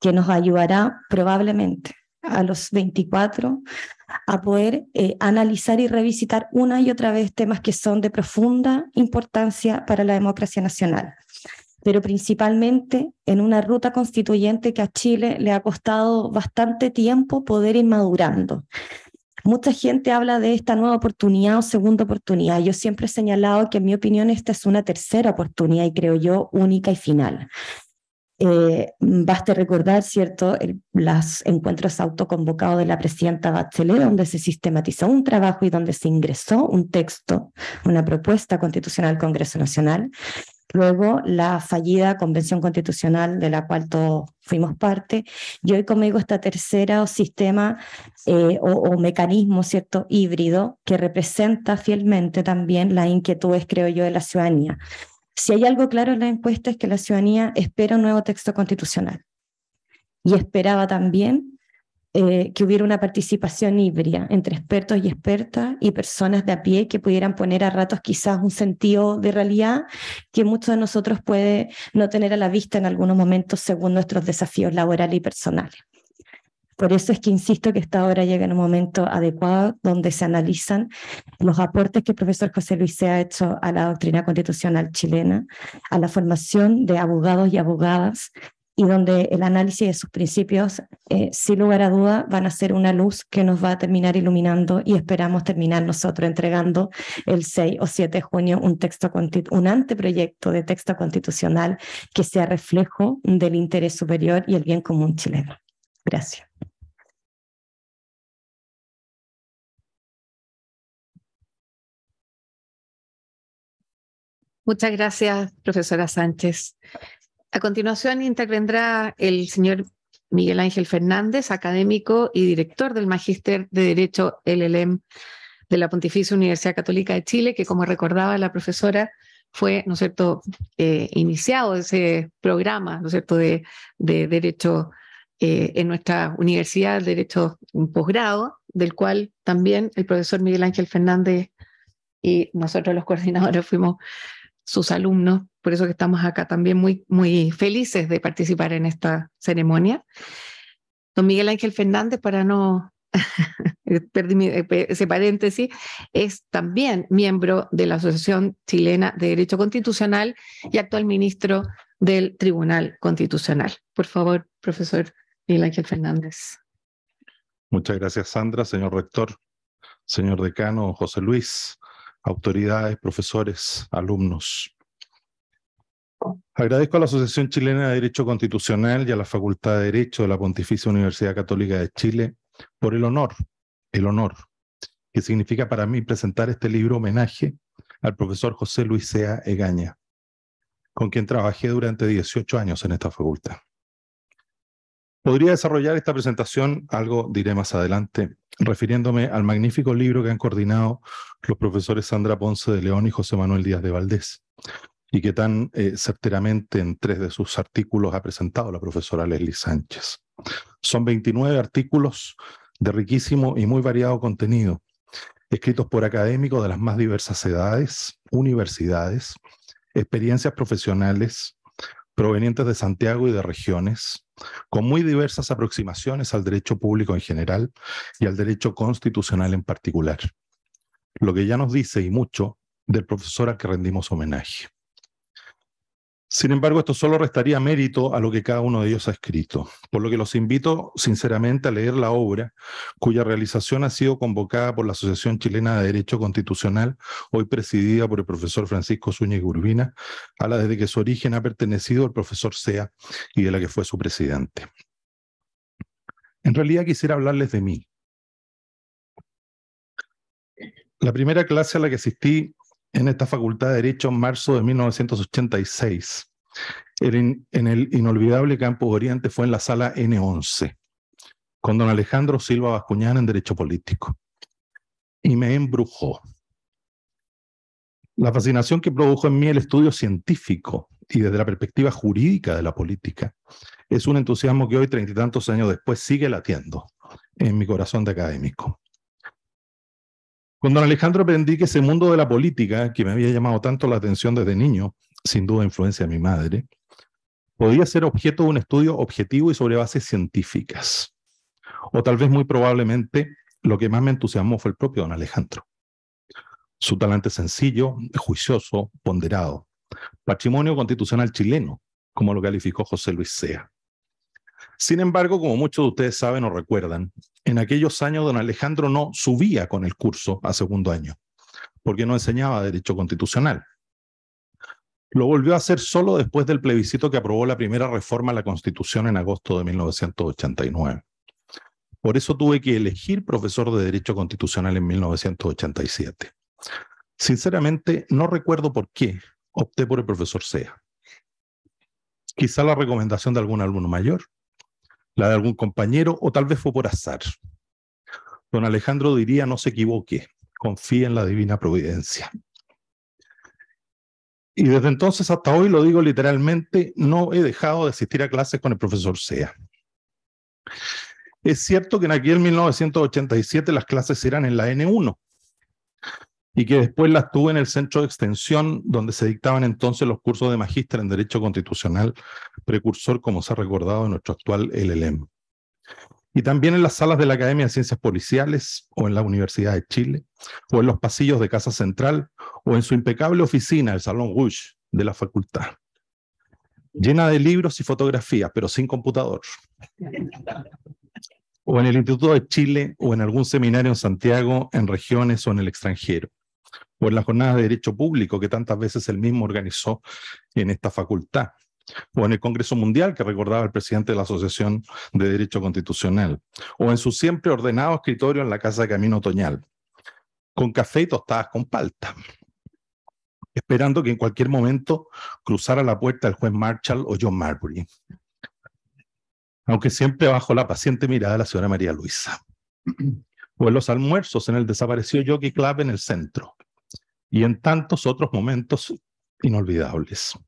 que nos ayudará probablemente a los 24 a poder eh, analizar y revisitar una y otra vez temas que son de profunda importancia para la democracia nacional, pero principalmente en una ruta constituyente que a Chile le ha costado bastante tiempo poder ir madurando. Mucha gente habla de esta nueva oportunidad o segunda oportunidad. Yo siempre he señalado que en mi opinión esta es una tercera oportunidad y creo yo única y final. Eh, baste recordar, ¿cierto?, los encuentros autoconvocados de la presidenta Bachelet, donde se sistematizó un trabajo y donde se ingresó un texto, una propuesta constitucional al Congreso Nacional. Luego, la fallida Convención Constitucional, de la cual todos fuimos parte, y hoy conmigo esta tercera o sistema eh, o, o, mecanismo, ¿cierto?, híbrido, que representa fielmente también las inquietudes, creo yo, de la ciudadanía. Si hay algo claro en la encuesta es que la ciudadanía espera un nuevo texto constitucional y esperaba también eh, que hubiera una participación híbrida entre expertos y expertas y personas de a pie que pudieran poner a ratos quizás un sentido de realidad que muchos de nosotros puede no tener a la vista en algunos momentos según nuestros desafíos laborales y personales. Por eso es que insisto que esta obra llega en un momento adecuado donde se analizan los aportes que el profesor José Luis se ha hecho a la doctrina constitucional chilena, a la formación de abogados y abogadas, y donde el análisis de sus principios, eh, sin lugar a duda, van a ser una luz que nos va a terminar iluminando y esperamos terminar nosotros entregando el 6 o 7 de junio un, texto un anteproyecto de texto constitucional que sea reflejo del interés superior y el bien común chileno. Gracias. Muchas gracias, profesora Sánchez. A continuación intervendrá el señor Miguel Ángel Fernández, académico y director del Magíster de Derecho LLM de la Pontificia Universidad Católica de Chile, que como recordaba la profesora, fue, ¿no es cierto?, eh, iniciado ese programa, ¿no es cierto?, de, de Derecho eh, en nuestra universidad, Derecho un posgrado, del cual también el profesor Miguel Ángel Fernández y nosotros los coordinadores fuimos sus alumnos, por eso que estamos acá también muy, muy felices de participar en esta ceremonia. Don Miguel Ángel Fernández, para no perdí eh, ese paréntesis, es también miembro de la Asociación Chilena de Derecho Constitucional y actual ministro del Tribunal Constitucional. Por favor, profesor Miguel Ángel Fernández. Muchas gracias, Sandra, señor rector, señor decano José Luis, autoridades, profesores, alumnos. Agradezco a la Asociación Chilena de Derecho Constitucional y a la Facultad de Derecho de la Pontificia Universidad Católica de Chile por el honor, el honor que significa para mí presentar este libro homenaje al profesor José Luis Sea Egaña, con quien trabajé durante 18 años en esta facultad. Podría desarrollar esta presentación, algo diré más adelante, refiriéndome al magnífico libro que han coordinado los profesores Sandra Ponce de León y José Manuel Díaz de Valdés, y que tan eh, certeramente en tres de sus artículos ha presentado la profesora Leslie Sánchez. Son 29 artículos de riquísimo y muy variado contenido, escritos por académicos de las más diversas edades, universidades, experiencias profesionales, provenientes de Santiago y de regiones, con muy diversas aproximaciones al derecho público en general y al derecho constitucional en particular. Lo que ya nos dice y mucho del profesor al que rendimos homenaje. Sin embargo, esto solo restaría mérito a lo que cada uno de ellos ha escrito, por lo que los invito sinceramente a leer la obra, cuya realización ha sido convocada por la Asociación Chilena de Derecho Constitucional, hoy presidida por el profesor Francisco Zúñiga Urbina, a la desde que su origen ha pertenecido al profesor Sea y de la que fue su presidente. En realidad quisiera hablarles de mí. La primera clase a la que asistí en esta Facultad de Derecho en marzo de 1986. En, en el inolvidable Campo Oriente fue en la sala N11, con don Alejandro Silva Bascuñán en Derecho Político. Y me embrujó. La fascinación que produjo en mí el estudio científico y desde la perspectiva jurídica de la política es un entusiasmo que hoy, treinta y tantos años después, sigue latiendo en mi corazón de académico. Con don Alejandro aprendí que ese mundo de la política, que me había llamado tanto la atención desde niño, sin duda influencia de mi madre, podía ser objeto de un estudio objetivo y sobre bases científicas. O tal vez muy probablemente lo que más me entusiasmó fue el propio don Alejandro. Su talante sencillo, juicioso, ponderado. Patrimonio constitucional chileno, como lo calificó José Luis Sea. Sin embargo, como muchos de ustedes saben o recuerdan, en aquellos años don Alejandro no subía con el curso a segundo año, porque no enseñaba derecho constitucional. Lo volvió a hacer solo después del plebiscito que aprobó la primera reforma a la Constitución en agosto de 1989. Por eso tuve que elegir profesor de Derecho Constitucional en 1987. Sinceramente, no recuerdo por qué opté por el profesor Sea. Quizá la recomendación de algún alumno mayor, la de algún compañero o tal vez fue por azar. Don Alejandro diría, no se equivoque, confíe en la divina providencia. Y desde entonces hasta hoy, lo digo literalmente, no he dejado de asistir a clases con el profesor Sea. Es cierto que en aquel 1987 las clases eran en la N1, y que después las tuve en el centro de extensión donde se dictaban entonces los cursos de magíster en Derecho Constitucional, precursor, como se ha recordado, de nuestro actual LLM. Y también en las salas de la Academia de Ciencias Policiales, o en la Universidad de Chile, o en los pasillos de Casa Central, o en su impecable oficina, el Salón Rouge de la facultad. Llena de libros y fotografías, pero sin computador. O en el Instituto de Chile, o en algún seminario en Santiago, en regiones o en el extranjero o en la jornada de Derecho Público que tantas veces él mismo organizó en esta facultad, o en el Congreso Mundial que recordaba el presidente de la Asociación de Derecho Constitucional, o en su siempre ordenado escritorio en la Casa de Camino Otoñal, con café y tostadas con palta, esperando que en cualquier momento cruzara la puerta el juez Marshall o John Marbury, aunque siempre bajo la paciente mirada de la señora María Luisa. O en los almuerzos en el desaparecido Jockey Club en el centro, y en tantos otros momentos inolvidables.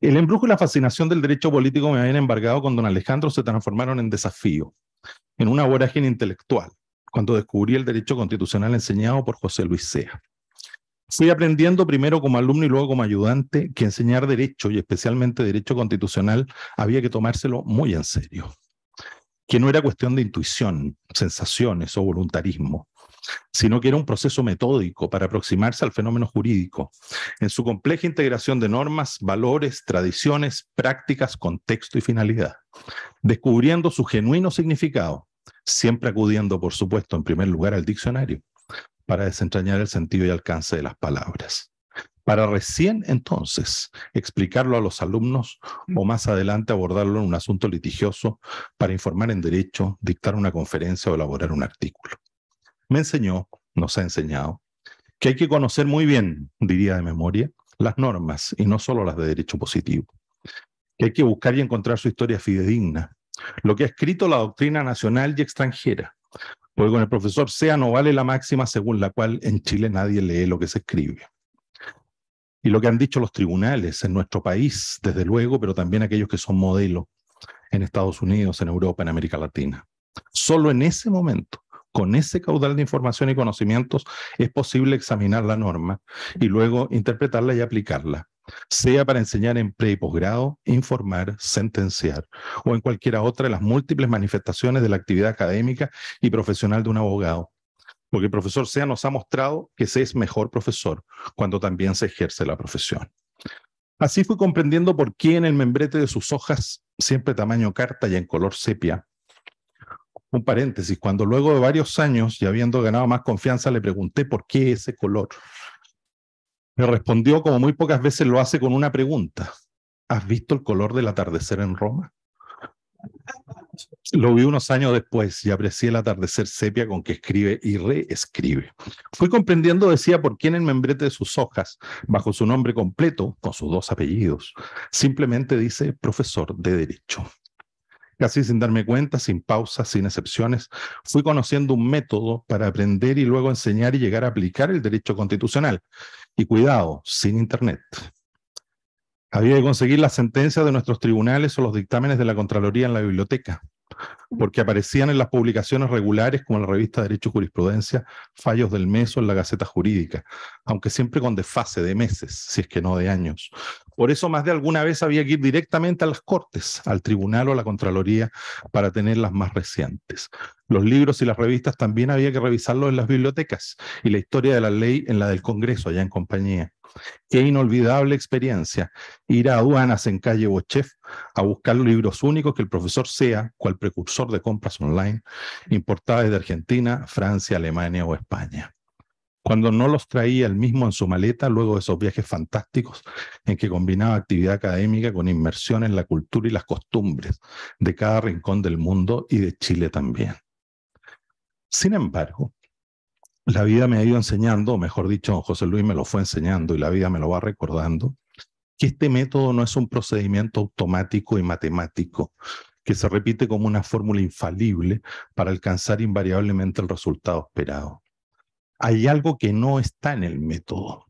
El embrujo y la fascinación del derecho político me habían embargado con don Alejandro se transformaron en desafío, en una vorágine intelectual, cuando descubrí el derecho constitucional enseñado por José Luis Sea. Fui aprendiendo primero como alumno y luego como ayudante que enseñar derecho y especialmente derecho constitucional había que tomárselo muy en serio. Que no era cuestión de intuición, sensaciones o voluntarismo, sino que era un proceso metódico para aproximarse al fenómeno jurídico, en su compleja integración de normas, valores, tradiciones, prácticas, contexto y finalidad, descubriendo su genuino significado, siempre acudiendo, por supuesto, en primer lugar al diccionario, para desentrañar el sentido y alcance de las palabras para recién entonces explicarlo a los alumnos o más adelante abordarlo en un asunto litigioso para informar en derecho, dictar una conferencia o elaborar un artículo. Me enseñó, nos ha enseñado, que hay que conocer muy bien, diría de memoria, las normas y no solo las de derecho positivo, que hay que buscar y encontrar su historia fidedigna, lo que ha escrito la doctrina nacional y extranjera, porque con el profesor Sea no vale la máxima según la cual en Chile nadie lee lo que se escribe y lo que han dicho los tribunales en nuestro país, desde luego, pero también aquellos que son modelo en Estados Unidos, en Europa, en América Latina. Solo en ese momento, con ese caudal de información y conocimientos, es posible examinar la norma y luego interpretarla y aplicarla, sea para enseñar en pre y posgrado, informar, sentenciar o en cualquiera otra de las múltiples manifestaciones de la actividad académica y profesional de un abogado, porque el profesor SEA nos ha mostrado que se es mejor profesor cuando también se ejerce la profesión. Así fui comprendiendo por qué en el membrete de sus hojas, siempre tamaño carta y en color sepia, un paréntesis, cuando luego de varios años y habiendo ganado más confianza le pregunté por qué ese color. Me respondió como muy pocas veces lo hace con una pregunta. ¿Has visto el color del atardecer en Roma? Lo vi unos años después y aprecié el atardecer sepia con que escribe y reescribe. Fui comprendiendo, decía, por qué en el membrete de sus hojas, bajo su nombre completo, con sus dos apellidos, simplemente dice profesor de Derecho. Casi sin darme cuenta, sin pausas, sin excepciones, fui conociendo un método para aprender y luego enseñar y llegar a aplicar el derecho constitucional. Y cuidado, sin Internet. Había que conseguir las sentencias de nuestros tribunales o los dictámenes de la Contraloría en la biblioteca, porque aparecían en las publicaciones regulares como la revista Derecho y Jurisprudencia, fallos del mes o en la Gaceta Jurídica, aunque siempre con desfase de meses, si es que no de años. Por eso más de alguna vez había que ir directamente a las Cortes, al Tribunal o a la Contraloría, para tener las más recientes. Los libros y las revistas también había que revisarlos en las bibliotecas y la historia de la ley en la del Congreso, allá en compañía. Qué inolvidable experiencia ir a aduanas en calle Bochef a buscar libros únicos que el profesor Sea, cual precursor de compras online, importaba desde Argentina, Francia, Alemania o España. Cuando no los traía él mismo en su maleta, luego de esos viajes fantásticos en que combinaba actividad académica con inmersión en la cultura y las costumbres de cada rincón del mundo y de Chile también. Sin embargo, la vida me ha ido enseñando, o mejor dicho, José Luis me lo fue enseñando y la vida me lo va recordando, que este método no es un procedimiento automático y matemático que se repite como una fórmula infalible para alcanzar invariablemente el resultado esperado. Hay algo que no está en el método,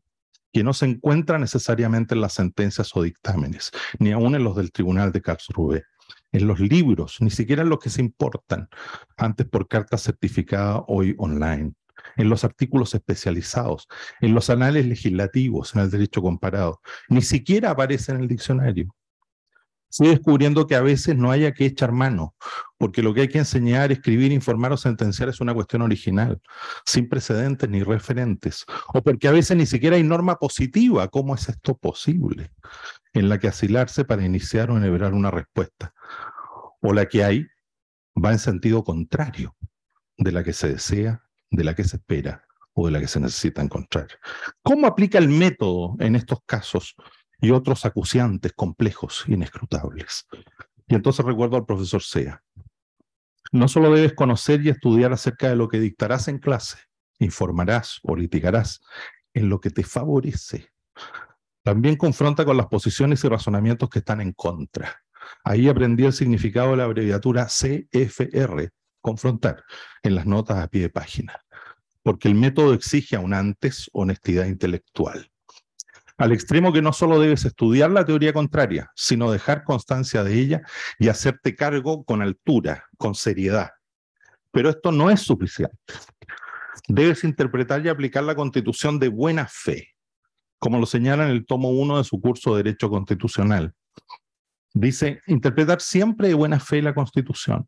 que no se encuentra necesariamente en las sentencias o dictámenes, ni aún en los del Tribunal de Karlsruhe, en los libros, ni siquiera en los que se importan, antes por carta certificada, hoy online en los artículos especializados, en los anales legislativos, en el derecho comparado. Ni siquiera aparece en el diccionario. Estoy descubriendo que a veces no haya que echar mano, porque lo que hay que enseñar, escribir, informar o sentenciar es una cuestión original, sin precedentes ni referentes, o porque a veces ni siquiera hay norma positiva, ¿cómo es esto posible? En la que asilarse para iniciar o enhebrar una respuesta, o la que hay va en sentido contrario de la que se desea de la que se espera o de la que se necesita encontrar. ¿Cómo aplica el método en estos casos y otros acuciantes complejos, inescrutables? Y entonces recuerdo al profesor Sea. No solo debes conocer y estudiar acerca de lo que dictarás en clase, informarás o litigarás en lo que te favorece. También confronta con las posiciones y razonamientos que están en contra. Ahí aprendí el significado de la abreviatura CFR, confrontar en las notas a pie de página, porque el método exige aún antes honestidad intelectual. Al extremo que no solo debes estudiar la teoría contraria, sino dejar constancia de ella y hacerte cargo con altura, con seriedad. Pero esto no es suficiente. Debes interpretar y aplicar la constitución de buena fe, como lo señala en el tomo 1 de su curso de Derecho Constitucional, Dice, interpretar siempre de buena fe la Constitución,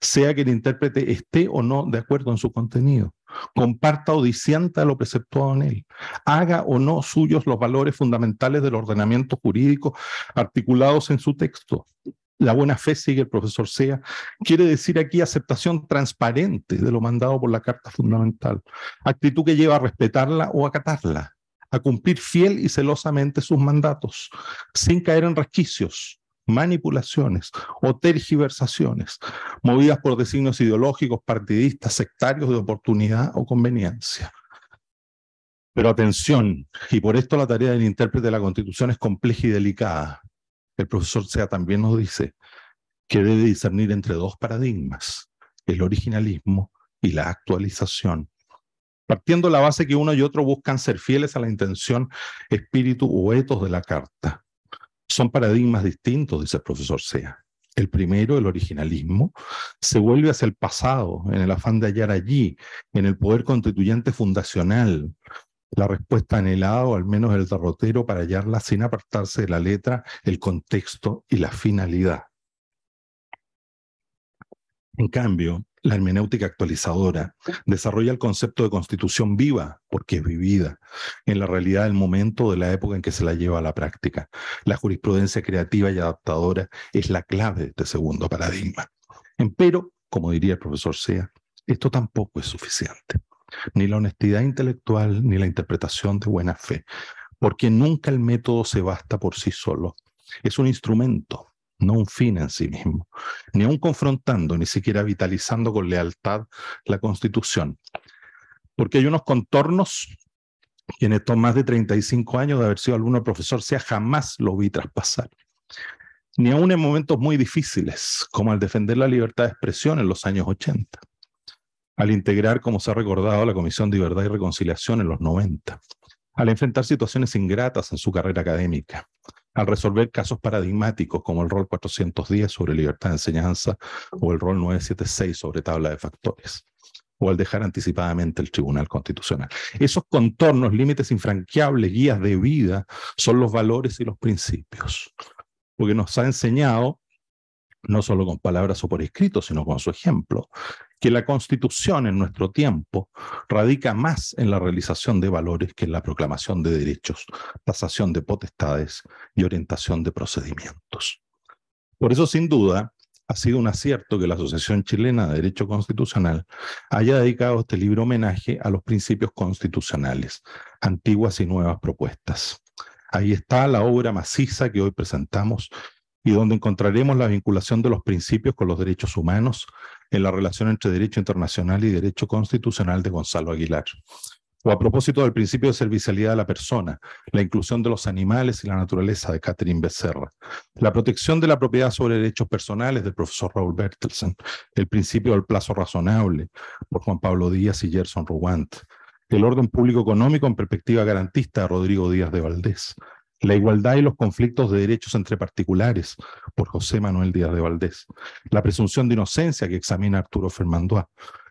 sea que el intérprete esté o no de acuerdo en su contenido, comparta o disienta lo preceptuado en él, haga o no suyos los valores fundamentales del ordenamiento jurídico articulados en su texto. La buena fe, sigue el profesor Sea, quiere decir aquí aceptación transparente de lo mandado por la Carta Fundamental, actitud que lleva a respetarla o acatarla, a cumplir fiel y celosamente sus mandatos, sin caer en resquicios, manipulaciones o tergiversaciones movidas por designios ideológicos, partidistas, sectarios de oportunidad o conveniencia. Pero atención, y por esto la tarea del intérprete de la Constitución es compleja y delicada. El profesor Sea también nos dice que debe discernir entre dos paradigmas, el originalismo y la actualización, partiendo de la base que uno y otro buscan ser fieles a la intención, espíritu o etos de la carta. Son paradigmas distintos, dice el profesor Sea. El primero, el originalismo, se vuelve hacia el pasado, en el afán de hallar allí, en el poder constituyente fundacional, la respuesta anhelada o al menos el derrotero para hallarla sin apartarse de la letra, el contexto y la finalidad. En cambio, la hermenéutica actualizadora desarrolla el concepto de constitución viva, porque es vivida, en la realidad del momento de la época en que se la lleva a la práctica. La jurisprudencia creativa y adaptadora es la clave de este segundo paradigma. Pero, como diría el profesor Sea, esto tampoco es suficiente. Ni la honestidad intelectual ni la interpretación de buena fe, porque nunca el método se basta por sí solo. Es un instrumento, no un fin en sí mismo, ni aun confrontando, ni siquiera vitalizando con lealtad la Constitución. Porque hay unos contornos que en estos más de 35 años de haber sido alumno profesor sea jamás lo vi traspasar. Ni aun en momentos muy difíciles, como al defender la libertad de expresión en los años 80, al integrar, como se ha recordado, la Comisión de Verdad y Reconciliación en los 90, al enfrentar situaciones ingratas en su carrera académica, al resolver casos paradigmáticos como el rol 410 sobre libertad de enseñanza o el rol 976 sobre tabla de factores, o al dejar anticipadamente el Tribunal Constitucional. Esos contornos, límites infranqueables, guías de vida, son los valores y los principios, porque nos ha enseñado no solo con palabras o por escrito, sino con su ejemplo, que la constitución en nuestro tiempo radica más en la realización de valores que en la proclamación de derechos, tasación de potestades y orientación de procedimientos. Por eso, sin duda, ha sido un acierto que la Asociación Chilena de Derecho Constitucional haya dedicado este libro homenaje a los principios constitucionales, antiguas y nuevas propuestas. Ahí está la obra maciza que hoy presentamos y donde encontraremos la vinculación de los principios con los derechos humanos en la relación entre derecho internacional y derecho constitucional de Gonzalo Aguilar. O a propósito del principio de servicialidad de la persona, la inclusión de los animales y la naturaleza de Catherine Becerra, la protección de la propiedad sobre derechos personales del profesor Raúl Bertelsen, el principio del plazo razonable por Juan Pablo Díaz y Gerson Ruwant, el orden público económico en perspectiva garantista de Rodrigo Díaz de Valdés, la igualdad y los conflictos de derechos entre particulares, por José Manuel Díaz de Valdés. La presunción de inocencia que examina Arturo Fermandoa.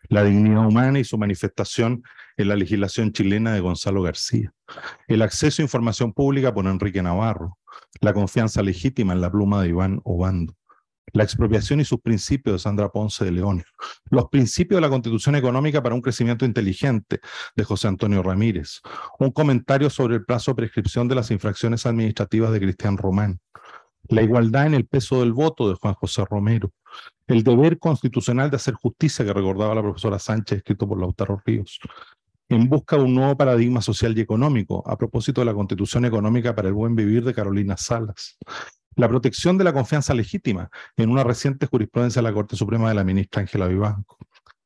La dignidad humana y su manifestación en la legislación chilena de Gonzalo García. El acceso a información pública por Enrique Navarro. La confianza legítima en la pluma de Iván Obando la expropiación y sus principios de Sandra Ponce de León, los principios de la Constitución Económica para un crecimiento inteligente de José Antonio Ramírez, un comentario sobre el plazo de prescripción de las infracciones administrativas de Cristian Román, la igualdad en el peso del voto de Juan José Romero, el deber constitucional de hacer justicia que recordaba la profesora Sánchez, escrito por Lautaro Ríos, en busca de un nuevo paradigma social y económico, a propósito de la Constitución Económica para el Buen Vivir de Carolina Salas, la protección de la confianza legítima en una reciente jurisprudencia de la Corte Suprema de la ministra Ángela Vivanco,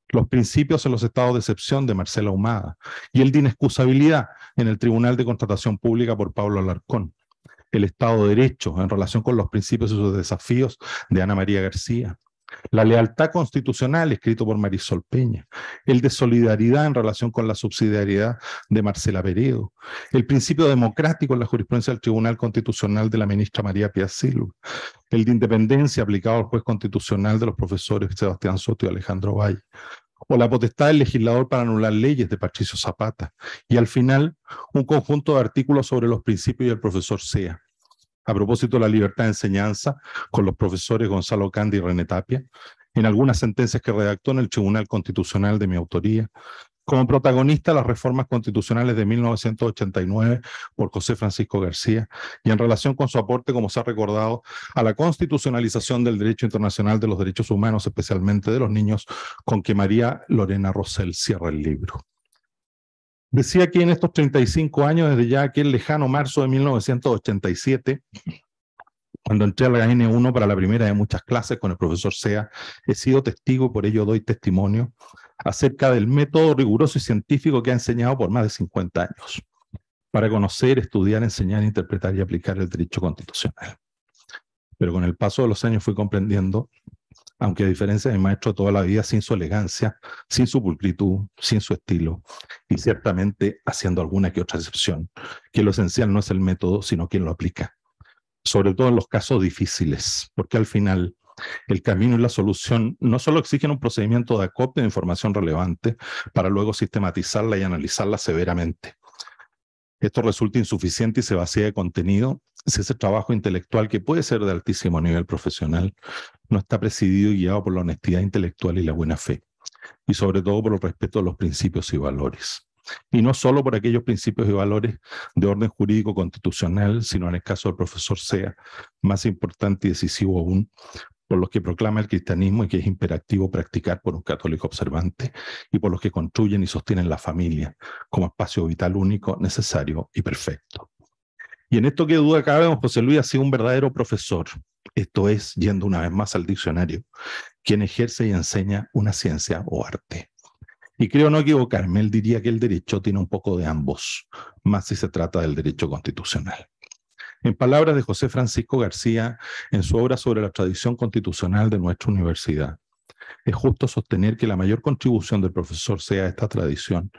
los principios en los estados de excepción de Marcela Humada y el de inexcusabilidad en el Tribunal de Contratación Pública por Pablo Alarcón, el Estado de Derecho en relación con los principios y sus desafíos de Ana María García, la lealtad constitucional, escrito por Marisol Peña, el de solidaridad en relación con la subsidiariedad de Marcela Peredo, el principio democrático en la jurisprudencia del Tribunal Constitucional de la ministra María Pia Silva, el de independencia aplicado al juez constitucional de los profesores Sebastián Soto y Alejandro Valle, o la potestad del legislador para anular leyes de Patricio Zapata, y al final un conjunto de artículos sobre los principios del profesor Sea a propósito de la libertad de enseñanza con los profesores Gonzalo Candi y René Tapia, en algunas sentencias que redactó en el Tribunal Constitucional de mi autoría, como protagonista de las reformas constitucionales de 1989 por José Francisco García y en relación con su aporte, como se ha recordado, a la constitucionalización del derecho internacional de los derechos humanos, especialmente de los niños, con que María Lorena Rosell cierra el libro. Decía que en estos 35 años, desde ya aquel lejano marzo de 1987, cuando entré a la N1 para la primera de muchas clases con el profesor Sea, he sido testigo, por ello doy testimonio, acerca del método riguroso y científico que ha enseñado por más de 50 años para conocer, estudiar, enseñar, interpretar y aplicar el derecho constitucional. Pero con el paso de los años fui comprendiendo, aunque a diferencia de maestro toda la vida, sin su elegancia, sin su pulcritud, sin su estilo, y ciertamente haciendo alguna que otra excepción, que lo esencial no es el método, sino quien lo aplica sobre todo en los casos difíciles, porque al final el camino y la solución no solo exigen un procedimiento de acopio de información relevante para luego sistematizarla y analizarla severamente. Esto resulta insuficiente y se vacía de contenido si ese trabajo intelectual, que puede ser de altísimo nivel profesional, no está presidido y guiado por la honestidad intelectual y la buena fe, y sobre todo por el respeto a los principios y valores y no solo por aquellos principios y valores de orden jurídico constitucional, sino en el caso del profesor Sea, más importante y decisivo aún, por los que proclama el cristianismo y que es imperativo practicar por un católico observante, y por los que construyen y sostienen la familia como espacio vital único, necesario y perfecto. Y en esto que duda cabe, don José Luis ha sido un verdadero profesor, esto es, yendo una vez más al diccionario, quien ejerce y enseña una ciencia o arte. Y creo no equivocarme, él diría que el derecho tiene un poco de ambos, más si se trata del derecho constitucional. En palabras de José Francisco García, en su obra sobre la tradición constitucional de nuestra universidad, es justo sostener que la mayor contribución del profesor sea esta tradición,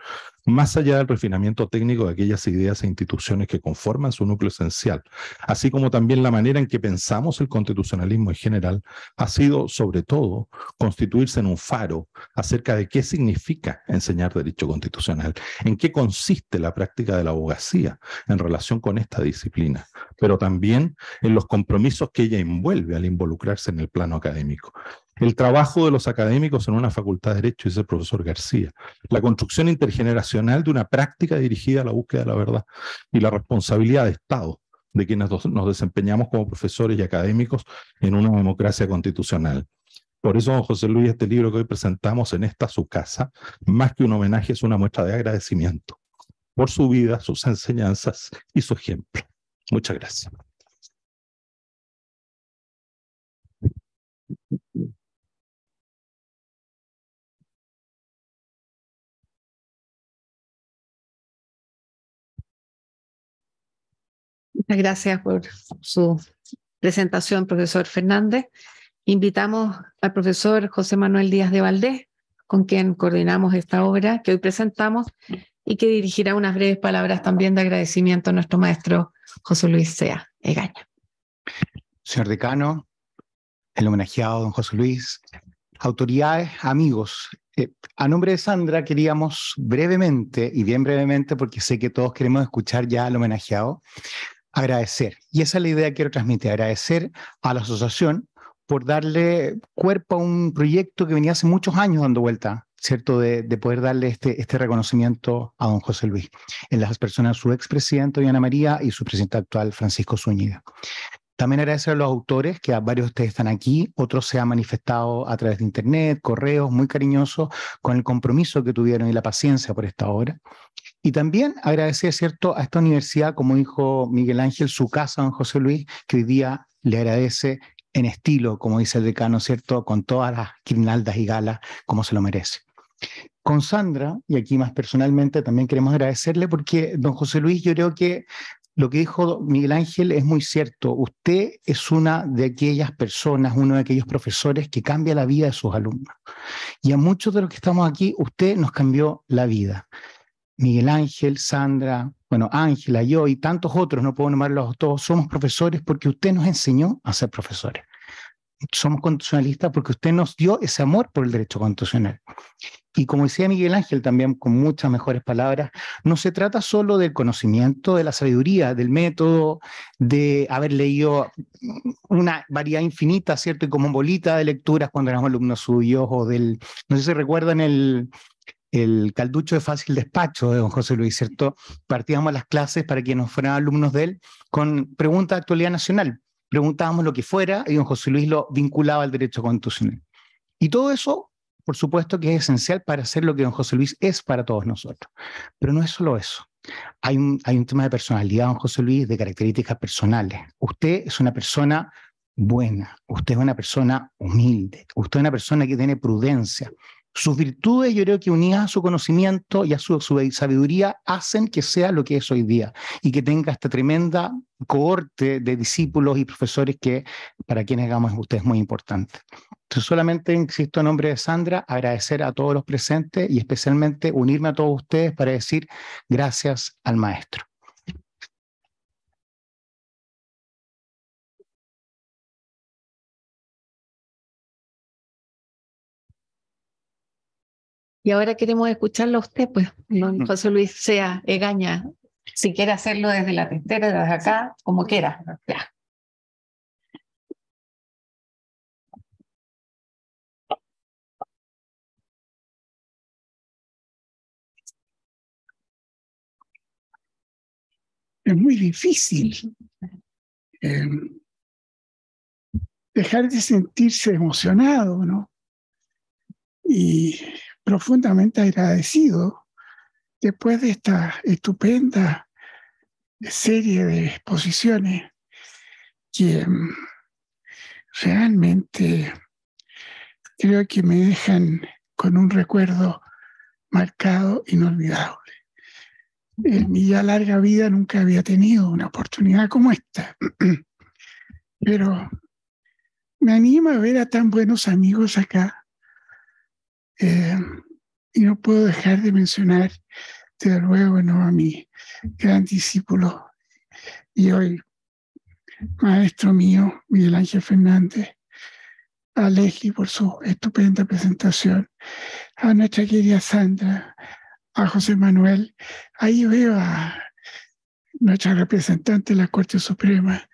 más allá del refinamiento técnico de aquellas ideas e instituciones que conforman su núcleo esencial, así como también la manera en que pensamos el constitucionalismo en general, ha sido, sobre todo, constituirse en un faro acerca de qué significa enseñar derecho constitucional, en qué consiste la práctica de la abogacía en relación con esta disciplina, pero también en los compromisos que ella envuelve al involucrarse en el plano académico. El trabajo de los académicos en una facultad de Derecho, dice el profesor García. La construcción intergeneracional de una práctica dirigida a la búsqueda de la verdad y la responsabilidad de Estado de quienes nos desempeñamos como profesores y académicos en una democracia constitucional. Por eso, don José Luis, este libro que hoy presentamos en esta su casa, más que un homenaje, es una muestra de agradecimiento por su vida, sus enseñanzas y su ejemplo. Muchas gracias. Muchas gracias por su presentación, profesor Fernández. Invitamos al profesor José Manuel Díaz de Valdés, con quien coordinamos esta obra que hoy presentamos y que dirigirá unas breves palabras también de agradecimiento a nuestro maestro José Luis Sea Egaña. Señor decano, el homenajeado don José Luis, autoridades, amigos, eh, a nombre de Sandra queríamos brevemente, y bien brevemente, porque sé que todos queremos escuchar ya al homenajeado, agradecer. Y esa es la idea que quiero transmitir, agradecer a la asociación por darle cuerpo a un proyecto que venía hace muchos años dando vuelta, ¿cierto? De, poder darle este, este reconocimiento a don José Luis, en las personas su expresidente Diana María y su presidente actual Francisco Zúñiga. También agradecer a los autores, que varios de ustedes están aquí, otros se han manifestado a través de internet, correos, muy cariñosos, con el compromiso que tuvieron y la paciencia por esta obra. Y también agradecer, ¿cierto?, a esta universidad, como dijo Miguel Ángel, su casa, don José Luis, que hoy día le agradece en estilo, como dice el decano, ¿cierto?, con todas las guirnaldas y galas, como se lo merece. Con Sandra, y aquí más personalmente, también queremos agradecerle porque, don José Luis, yo creo que lo que dijo Miguel Ángel es muy cierto. Usted es una de aquellas personas, uno de aquellos profesores que cambia la vida de sus alumnos. Y a muchos de los que estamos aquí, usted nos cambió la vida. Miguel Ángel, Sandra, bueno, Ángela, yo y tantos otros, no puedo nombrarlos todos, somos profesores porque usted nos enseñó a ser profesores. somos constitucionalistas porque usted nos dio ese amor por el derecho constitucional. Y como decía Miguel Ángel también con muchas mejores palabras, no se trata solo del conocimiento, de la sabiduría, del método, de haber leído una variedad infinita, ¿cierto? Y como bolita de lecturas cuando éramos alumnos suyos, o del, no sé si recuerdan el, el calducho de fácil despacho de don José Luis, ¿cierto? Partíamos las clases para quienes fueran alumnos de él con preguntas de actualidad nacional. Preguntábamos lo que fuera y don José Luis lo vinculaba al derecho constitucional. Y todo eso por supuesto que es esencial para hacer lo que don José Luis es para todos nosotros. Pero no es solo eso. Hay un, hay un tema de personalidad, don José Luis, de características personales. Usted es una persona buena, usted es una persona humilde, usted es una persona que tiene prudencia, sus virtudes, yo creo que unidas a su conocimiento y a su, sabiduría, hacen que sea lo que es hoy día y que tenga esta tremenda cohorte de discípulos y profesores que para quienes hagamos usted es muy importante. Entonces, solamente, insisto, en nombre de Sandra, agradecer a todos los presentes y especialmente unirme a todos ustedes para decir gracias al maestro. Y ahora queremos escucharlo a usted, pues, don José Luis Sea Egaña, si quiere hacerlo desde la testera, desde acá, como quiera. Es muy difícil em, dejar de sentirse emocionado, ¿no? Y profundamente agradecido después de esta estupenda serie de exposiciones que mm, realmente creo que me dejan con un recuerdo marcado, inolvidable. En mi ya larga vida nunca había tenido una oportunidad como esta, pero me anima a ver a tan buenos amigos acá eh, y no puedo dejar de mencionar, desde luego, a mi gran discípulo y hoy maestro mío, Miguel Ángel Fernández, a Leslie por su estupenda presentación, a nuestra querida Sandra, a José Manuel. Ahí veo a nuestra representante de la Corte Suprema,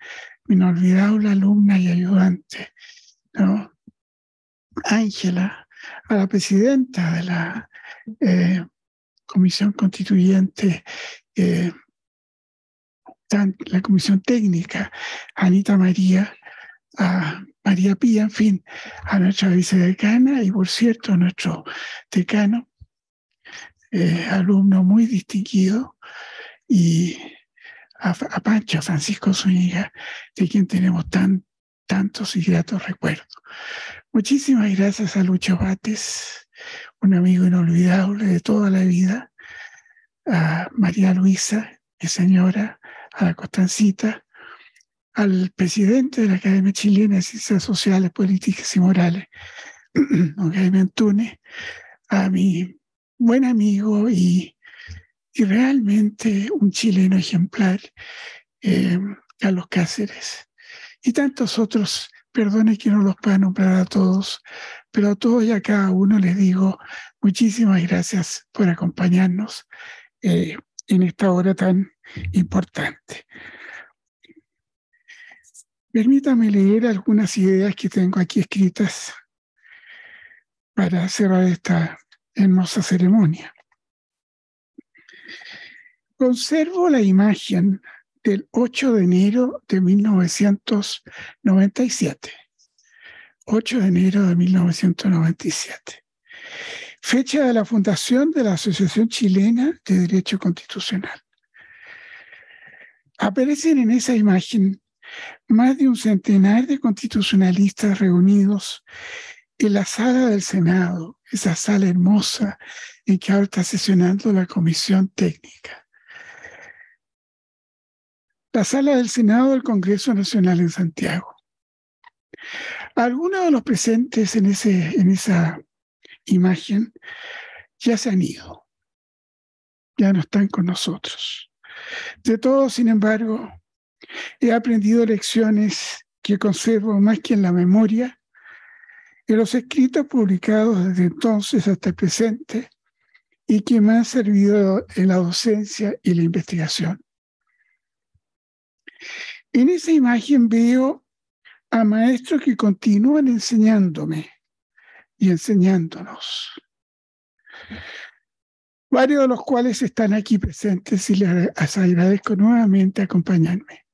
mi inolvidable alumna y ayudante, ¿no? Ángela, a la presidenta de la eh, Comisión Constituyente, eh, la Comisión Técnica, Anita María, a María Pía, en fin, a nuestra vicedecana y, por cierto, a nuestro decano, eh, alumno muy distinguido, y a, a Pancho, Francisco Zúñiga, de quien tenemos tan tantos y gratos recuerdos. Muchísimas gracias a Lucho Bates, un amigo inolvidable de toda la vida, a María Luisa, mi señora, a la Costancita, al presidente de la Academia Chilena de Ciencias Sociales, Políticas y Morales, don Jaime Antunes, a mi buen amigo y, y realmente un chileno ejemplar, eh, Carlos Cáceres y tantos otros, perdone que no los pueda nombrar a todos, pero a todos y a cada uno les digo muchísimas gracias por acompañarnos eh, en esta hora tan importante. Permítame leer algunas ideas que tengo aquí escritas para cerrar esta hermosa ceremonia. Conservo la imagen del 8 de enero de 1997. 8 de enero de 1997. Fecha de la fundación de la Asociación Chilena de Derecho Constitucional. Aparecen en esa imagen más de un centenar de constitucionalistas reunidos en la sala del Senado, esa sala hermosa en que ahora está sesionando la comisión técnica la sala del Senado del Congreso Nacional en Santiago. Algunos de los presentes en, ese, en esa imagen ya se han ido, ya no están con nosotros. De todos, sin embargo, he aprendido lecciones que conservo más que en la memoria, en los escritos publicados desde entonces hasta el presente y que me han servido en la docencia y la investigación. En esa imagen veo a maestros que continúan enseñándome y enseñándonos. Varios de los cuales están aquí presentes y les agradezco nuevamente acompañarme.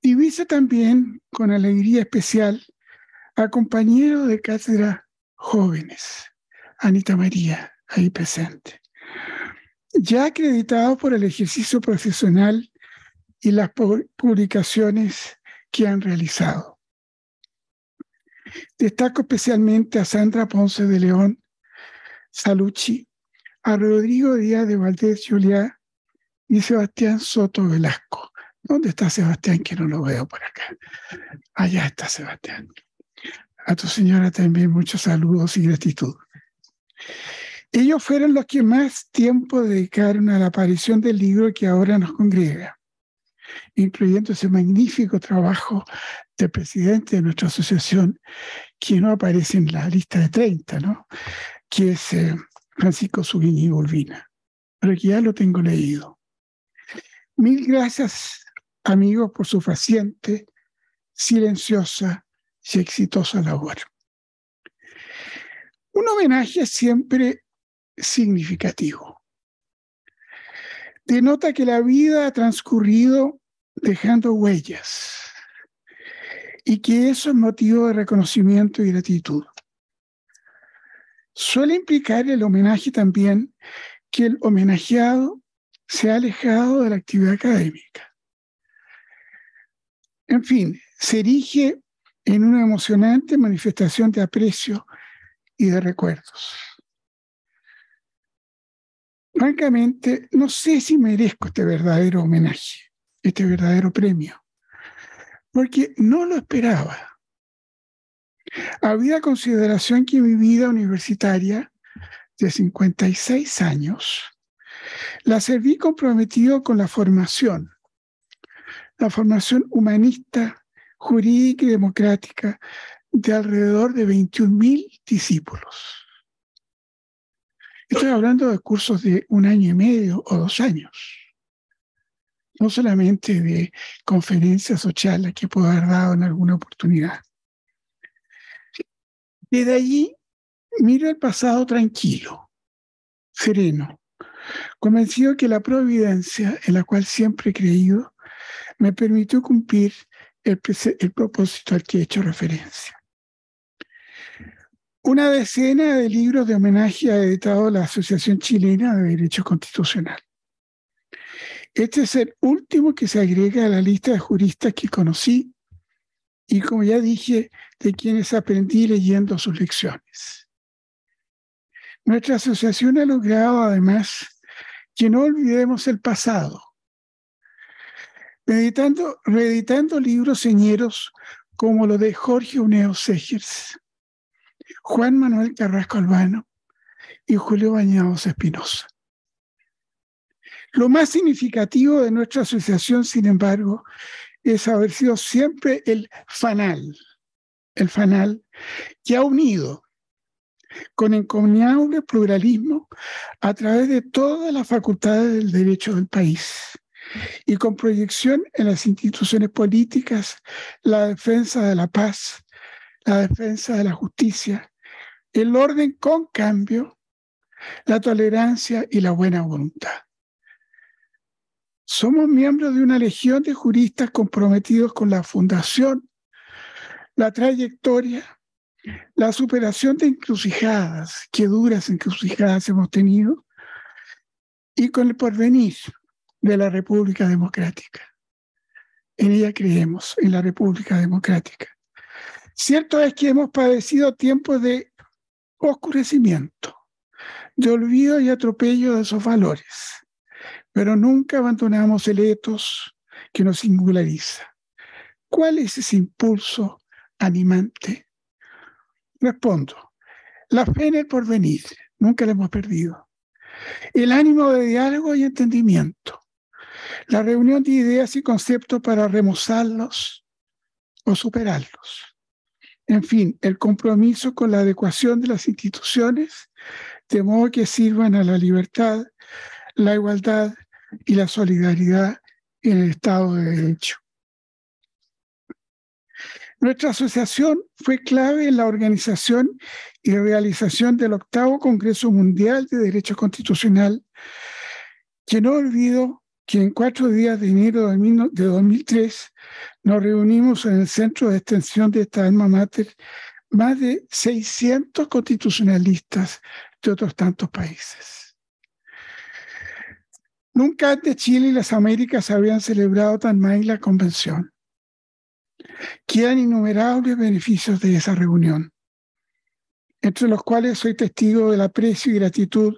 Divisa también con alegría especial a compañeros de cátedra jóvenes, Anita María, ahí presente, ya acreditado por el ejercicio profesional y las publicaciones que han realizado. Destaco especialmente a Sandra Ponce de León, Salucci, a Rodrigo Díaz de Valdés Juliá y Sebastián Soto Velasco. ¿Dónde está Sebastián? Que no lo veo por acá. Allá está Sebastián. A tu señora también muchos saludos y gratitud. Ellos fueron los que más tiempo dedicaron a la aparición del libro que ahora nos congrega, incluyendo ese magnífico trabajo del presidente de nuestra asociación, que no aparece en la lista de 30, ¿no? que es eh, Francisco Zubini Volvina, pero que ya lo tengo leído. Mil gracias, amigos, por su paciente, silenciosa y exitosa labor. Un homenaje siempre significativo. Denota que la vida ha transcurrido dejando huellas y que eso es motivo de reconocimiento y gratitud. Suele implicar el homenaje también que el homenajeado se ha alejado de la actividad académica. En fin, se erige en una emocionante manifestación de aprecio y de recuerdos. Francamente, no sé si merezco este verdadero homenaje, este verdadero premio, porque no lo esperaba. Había consideración que mi vida universitaria de 56 años la serví comprometido con la formación, la formación humanista, jurídica y democrática de alrededor de 21.000 discípulos. Estoy hablando de cursos de un año y medio o dos años, no solamente de conferencias o charlas que puedo haber dado en alguna oportunidad. Desde allí miro el pasado tranquilo, sereno, convencido que la providencia en la cual siempre he creído me permitió cumplir el, el propósito al que he hecho referencia. Una decena de libros de homenaje ha editado la Asociación Chilena de Derecho Constitucional. Este es el último que se agrega a la lista de juristas que conocí y, como ya dije, de quienes aprendí leyendo sus lecciones. Nuestra asociación ha logrado además que no olvidemos el pasado, meditando, reeditando libros señeros como lo de Jorge Uneo Segers, Juan Manuel Carrasco Albano y Julio Bañados Espinosa. Lo más significativo de nuestra asociación, sin embargo, es haber sido siempre el fanal, el fanal que ha unido con encomiable pluralismo a través de todas las facultades del derecho del país y con proyección en las instituciones políticas, la defensa de la paz, la defensa de la justicia, el orden con cambio, la tolerancia y la buena voluntad. Somos miembros de una legión de juristas comprometidos con la fundación, la trayectoria, la superación de encrucijadas, que duras encrucijadas hemos tenido, y con el porvenir de la República Democrática. En ella creemos, en la República Democrática. Cierto es que hemos padecido tiempos de oscurecimiento, de olvido y atropello de esos valores, pero nunca abandonamos el etos que nos singulariza. ¿Cuál es ese impulso animante? Respondo, la fe en el porvenir, nunca la hemos perdido. El ánimo de diálogo y entendimiento. La reunión de ideas y conceptos para remozarlos o superarlos. En fin, el compromiso con la adecuación de las instituciones de modo que sirvan a la libertad, la igualdad y la solidaridad en el Estado de Derecho. Nuestra asociación fue clave en la organización y realización del octavo Congreso Mundial de Derecho Constitucional, que no olvido que en cuatro días de enero de 2003 nos reunimos en el centro de extensión de esta alma mater más de 600 constitucionalistas de otros tantos países. Nunca antes Chile y las Américas habían celebrado tan mal la convención. Quedan innumerables beneficios de esa reunión, entre los cuales soy testigo del aprecio y gratitud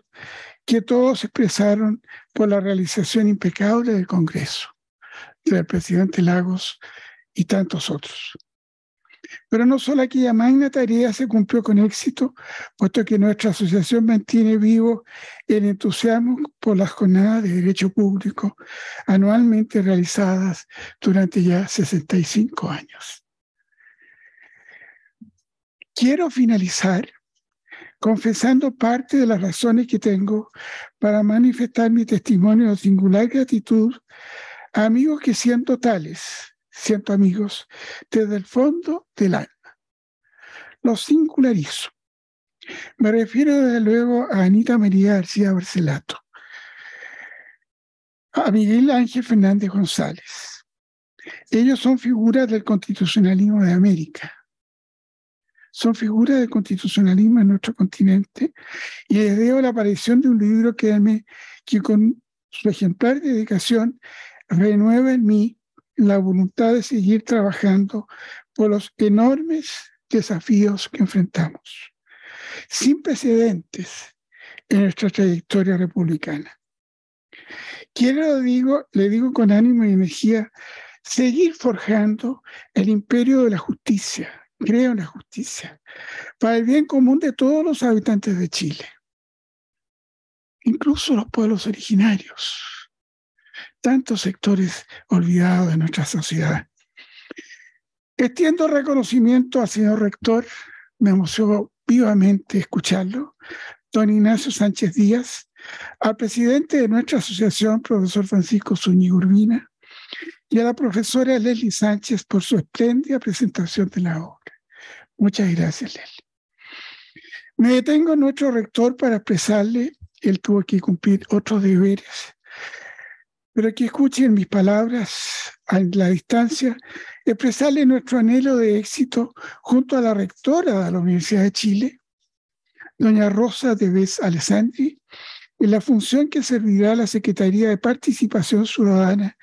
que todos expresaron por la realización impecable del Congreso, del presidente Lagos y tantos otros. Pero no solo aquella magna tarea se cumplió con éxito, puesto que nuestra asociación mantiene vivo el entusiasmo por las jornadas de derecho público anualmente realizadas durante ya 65 años. Quiero finalizar confesando parte de las razones que tengo para manifestar mi testimonio de singular gratitud a amigos que siento tales siento amigos, desde el fondo del alma. Los singularizo. Me refiero desde luego a Anita María García Barcelato, a Miguel Ángel Fernández González. Ellos son figuras del constitucionalismo de América. Son figuras del constitucionalismo en nuestro continente y les debo la aparición de un libro que, me, que con su ejemplar dedicación renueva en mí la voluntad de seguir trabajando por los enormes desafíos que enfrentamos, sin precedentes en nuestra trayectoria republicana. Quiero, digo, le digo con ánimo y energía, seguir forjando el imperio de la justicia, creo en la justicia, para el bien común de todos los habitantes de Chile, incluso los pueblos originarios tantos sectores olvidados de nuestra sociedad. Extiendo reconocimiento al señor rector, me emocionó vivamente escucharlo, don Ignacio Sánchez Díaz, al presidente de nuestra asociación, profesor Francisco Zúñiga Urbina, y a la profesora Leslie Sánchez por su espléndida presentación de la obra. Muchas gracias, Leslie. Me detengo en nuestro rector para expresarle, él tuvo que cumplir otros deberes, pero que escuchen mis palabras a la distancia, expresarle nuestro anhelo de éxito junto a la rectora de la Universidad de Chile, doña Rosa de Vez Alessandri, en la función que servirá a la Secretaría de Participación Ciudadana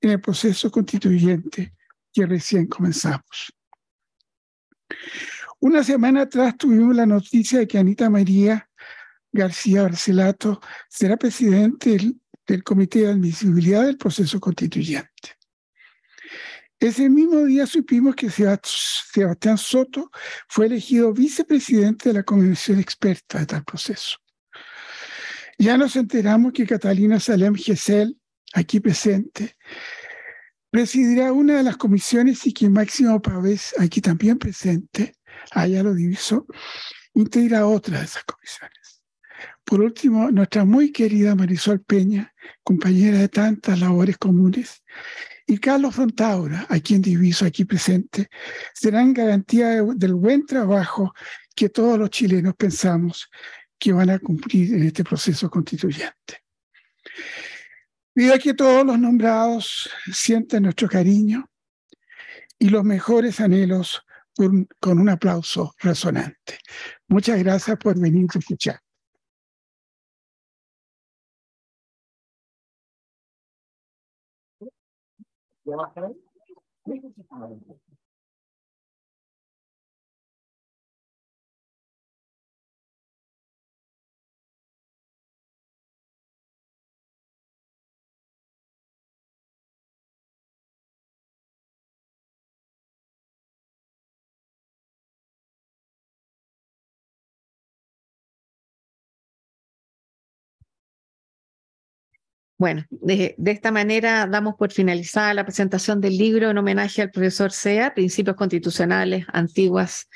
en el proceso constituyente que recién comenzamos. Una semana atrás tuvimos la noticia de que Anita María García Barcelato será presidente del Comité de Admisibilidad del Proceso Constituyente. Ese mismo día supimos que Sebastián Soto fue elegido vicepresidente de la Convención Experta de tal proceso. Ya nos enteramos que Catalina Salem Gesell, aquí presente, presidirá una de las comisiones y que Máximo Pavés, aquí también presente, allá lo diviso, integra otra de esas comisiones. Por último, nuestra muy querida Marisol Peña, compañera de tantas labores comunes, y Carlos Fontaura, a quien diviso aquí presente, serán garantía del buen trabajo que todos los chilenos pensamos que van a cumplir en este proceso constituyente. Pido que todos los nombrados sientan nuestro cariño y los mejores anhelos con un aplauso resonante. Muchas gracias por venir a escuchar. yang akan Bueno, de, esta manera damos por finalizada la presentación del libro en homenaje al profesor Sea, Principios Constitucionales, Antiguas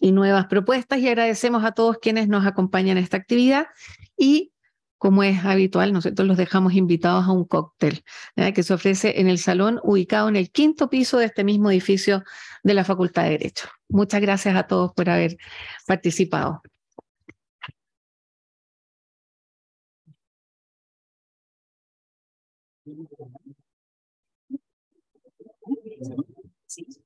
y Nuevas Propuestas, y agradecemos a todos quienes nos acompañan en esta actividad y como es habitual, nosotros los dejamos invitados a un cóctel que se ofrece en el salón ubicado en el quinto piso de este mismo edificio de la Facultad de Derecho. Muchas gracias a todos por haber participado. Sí.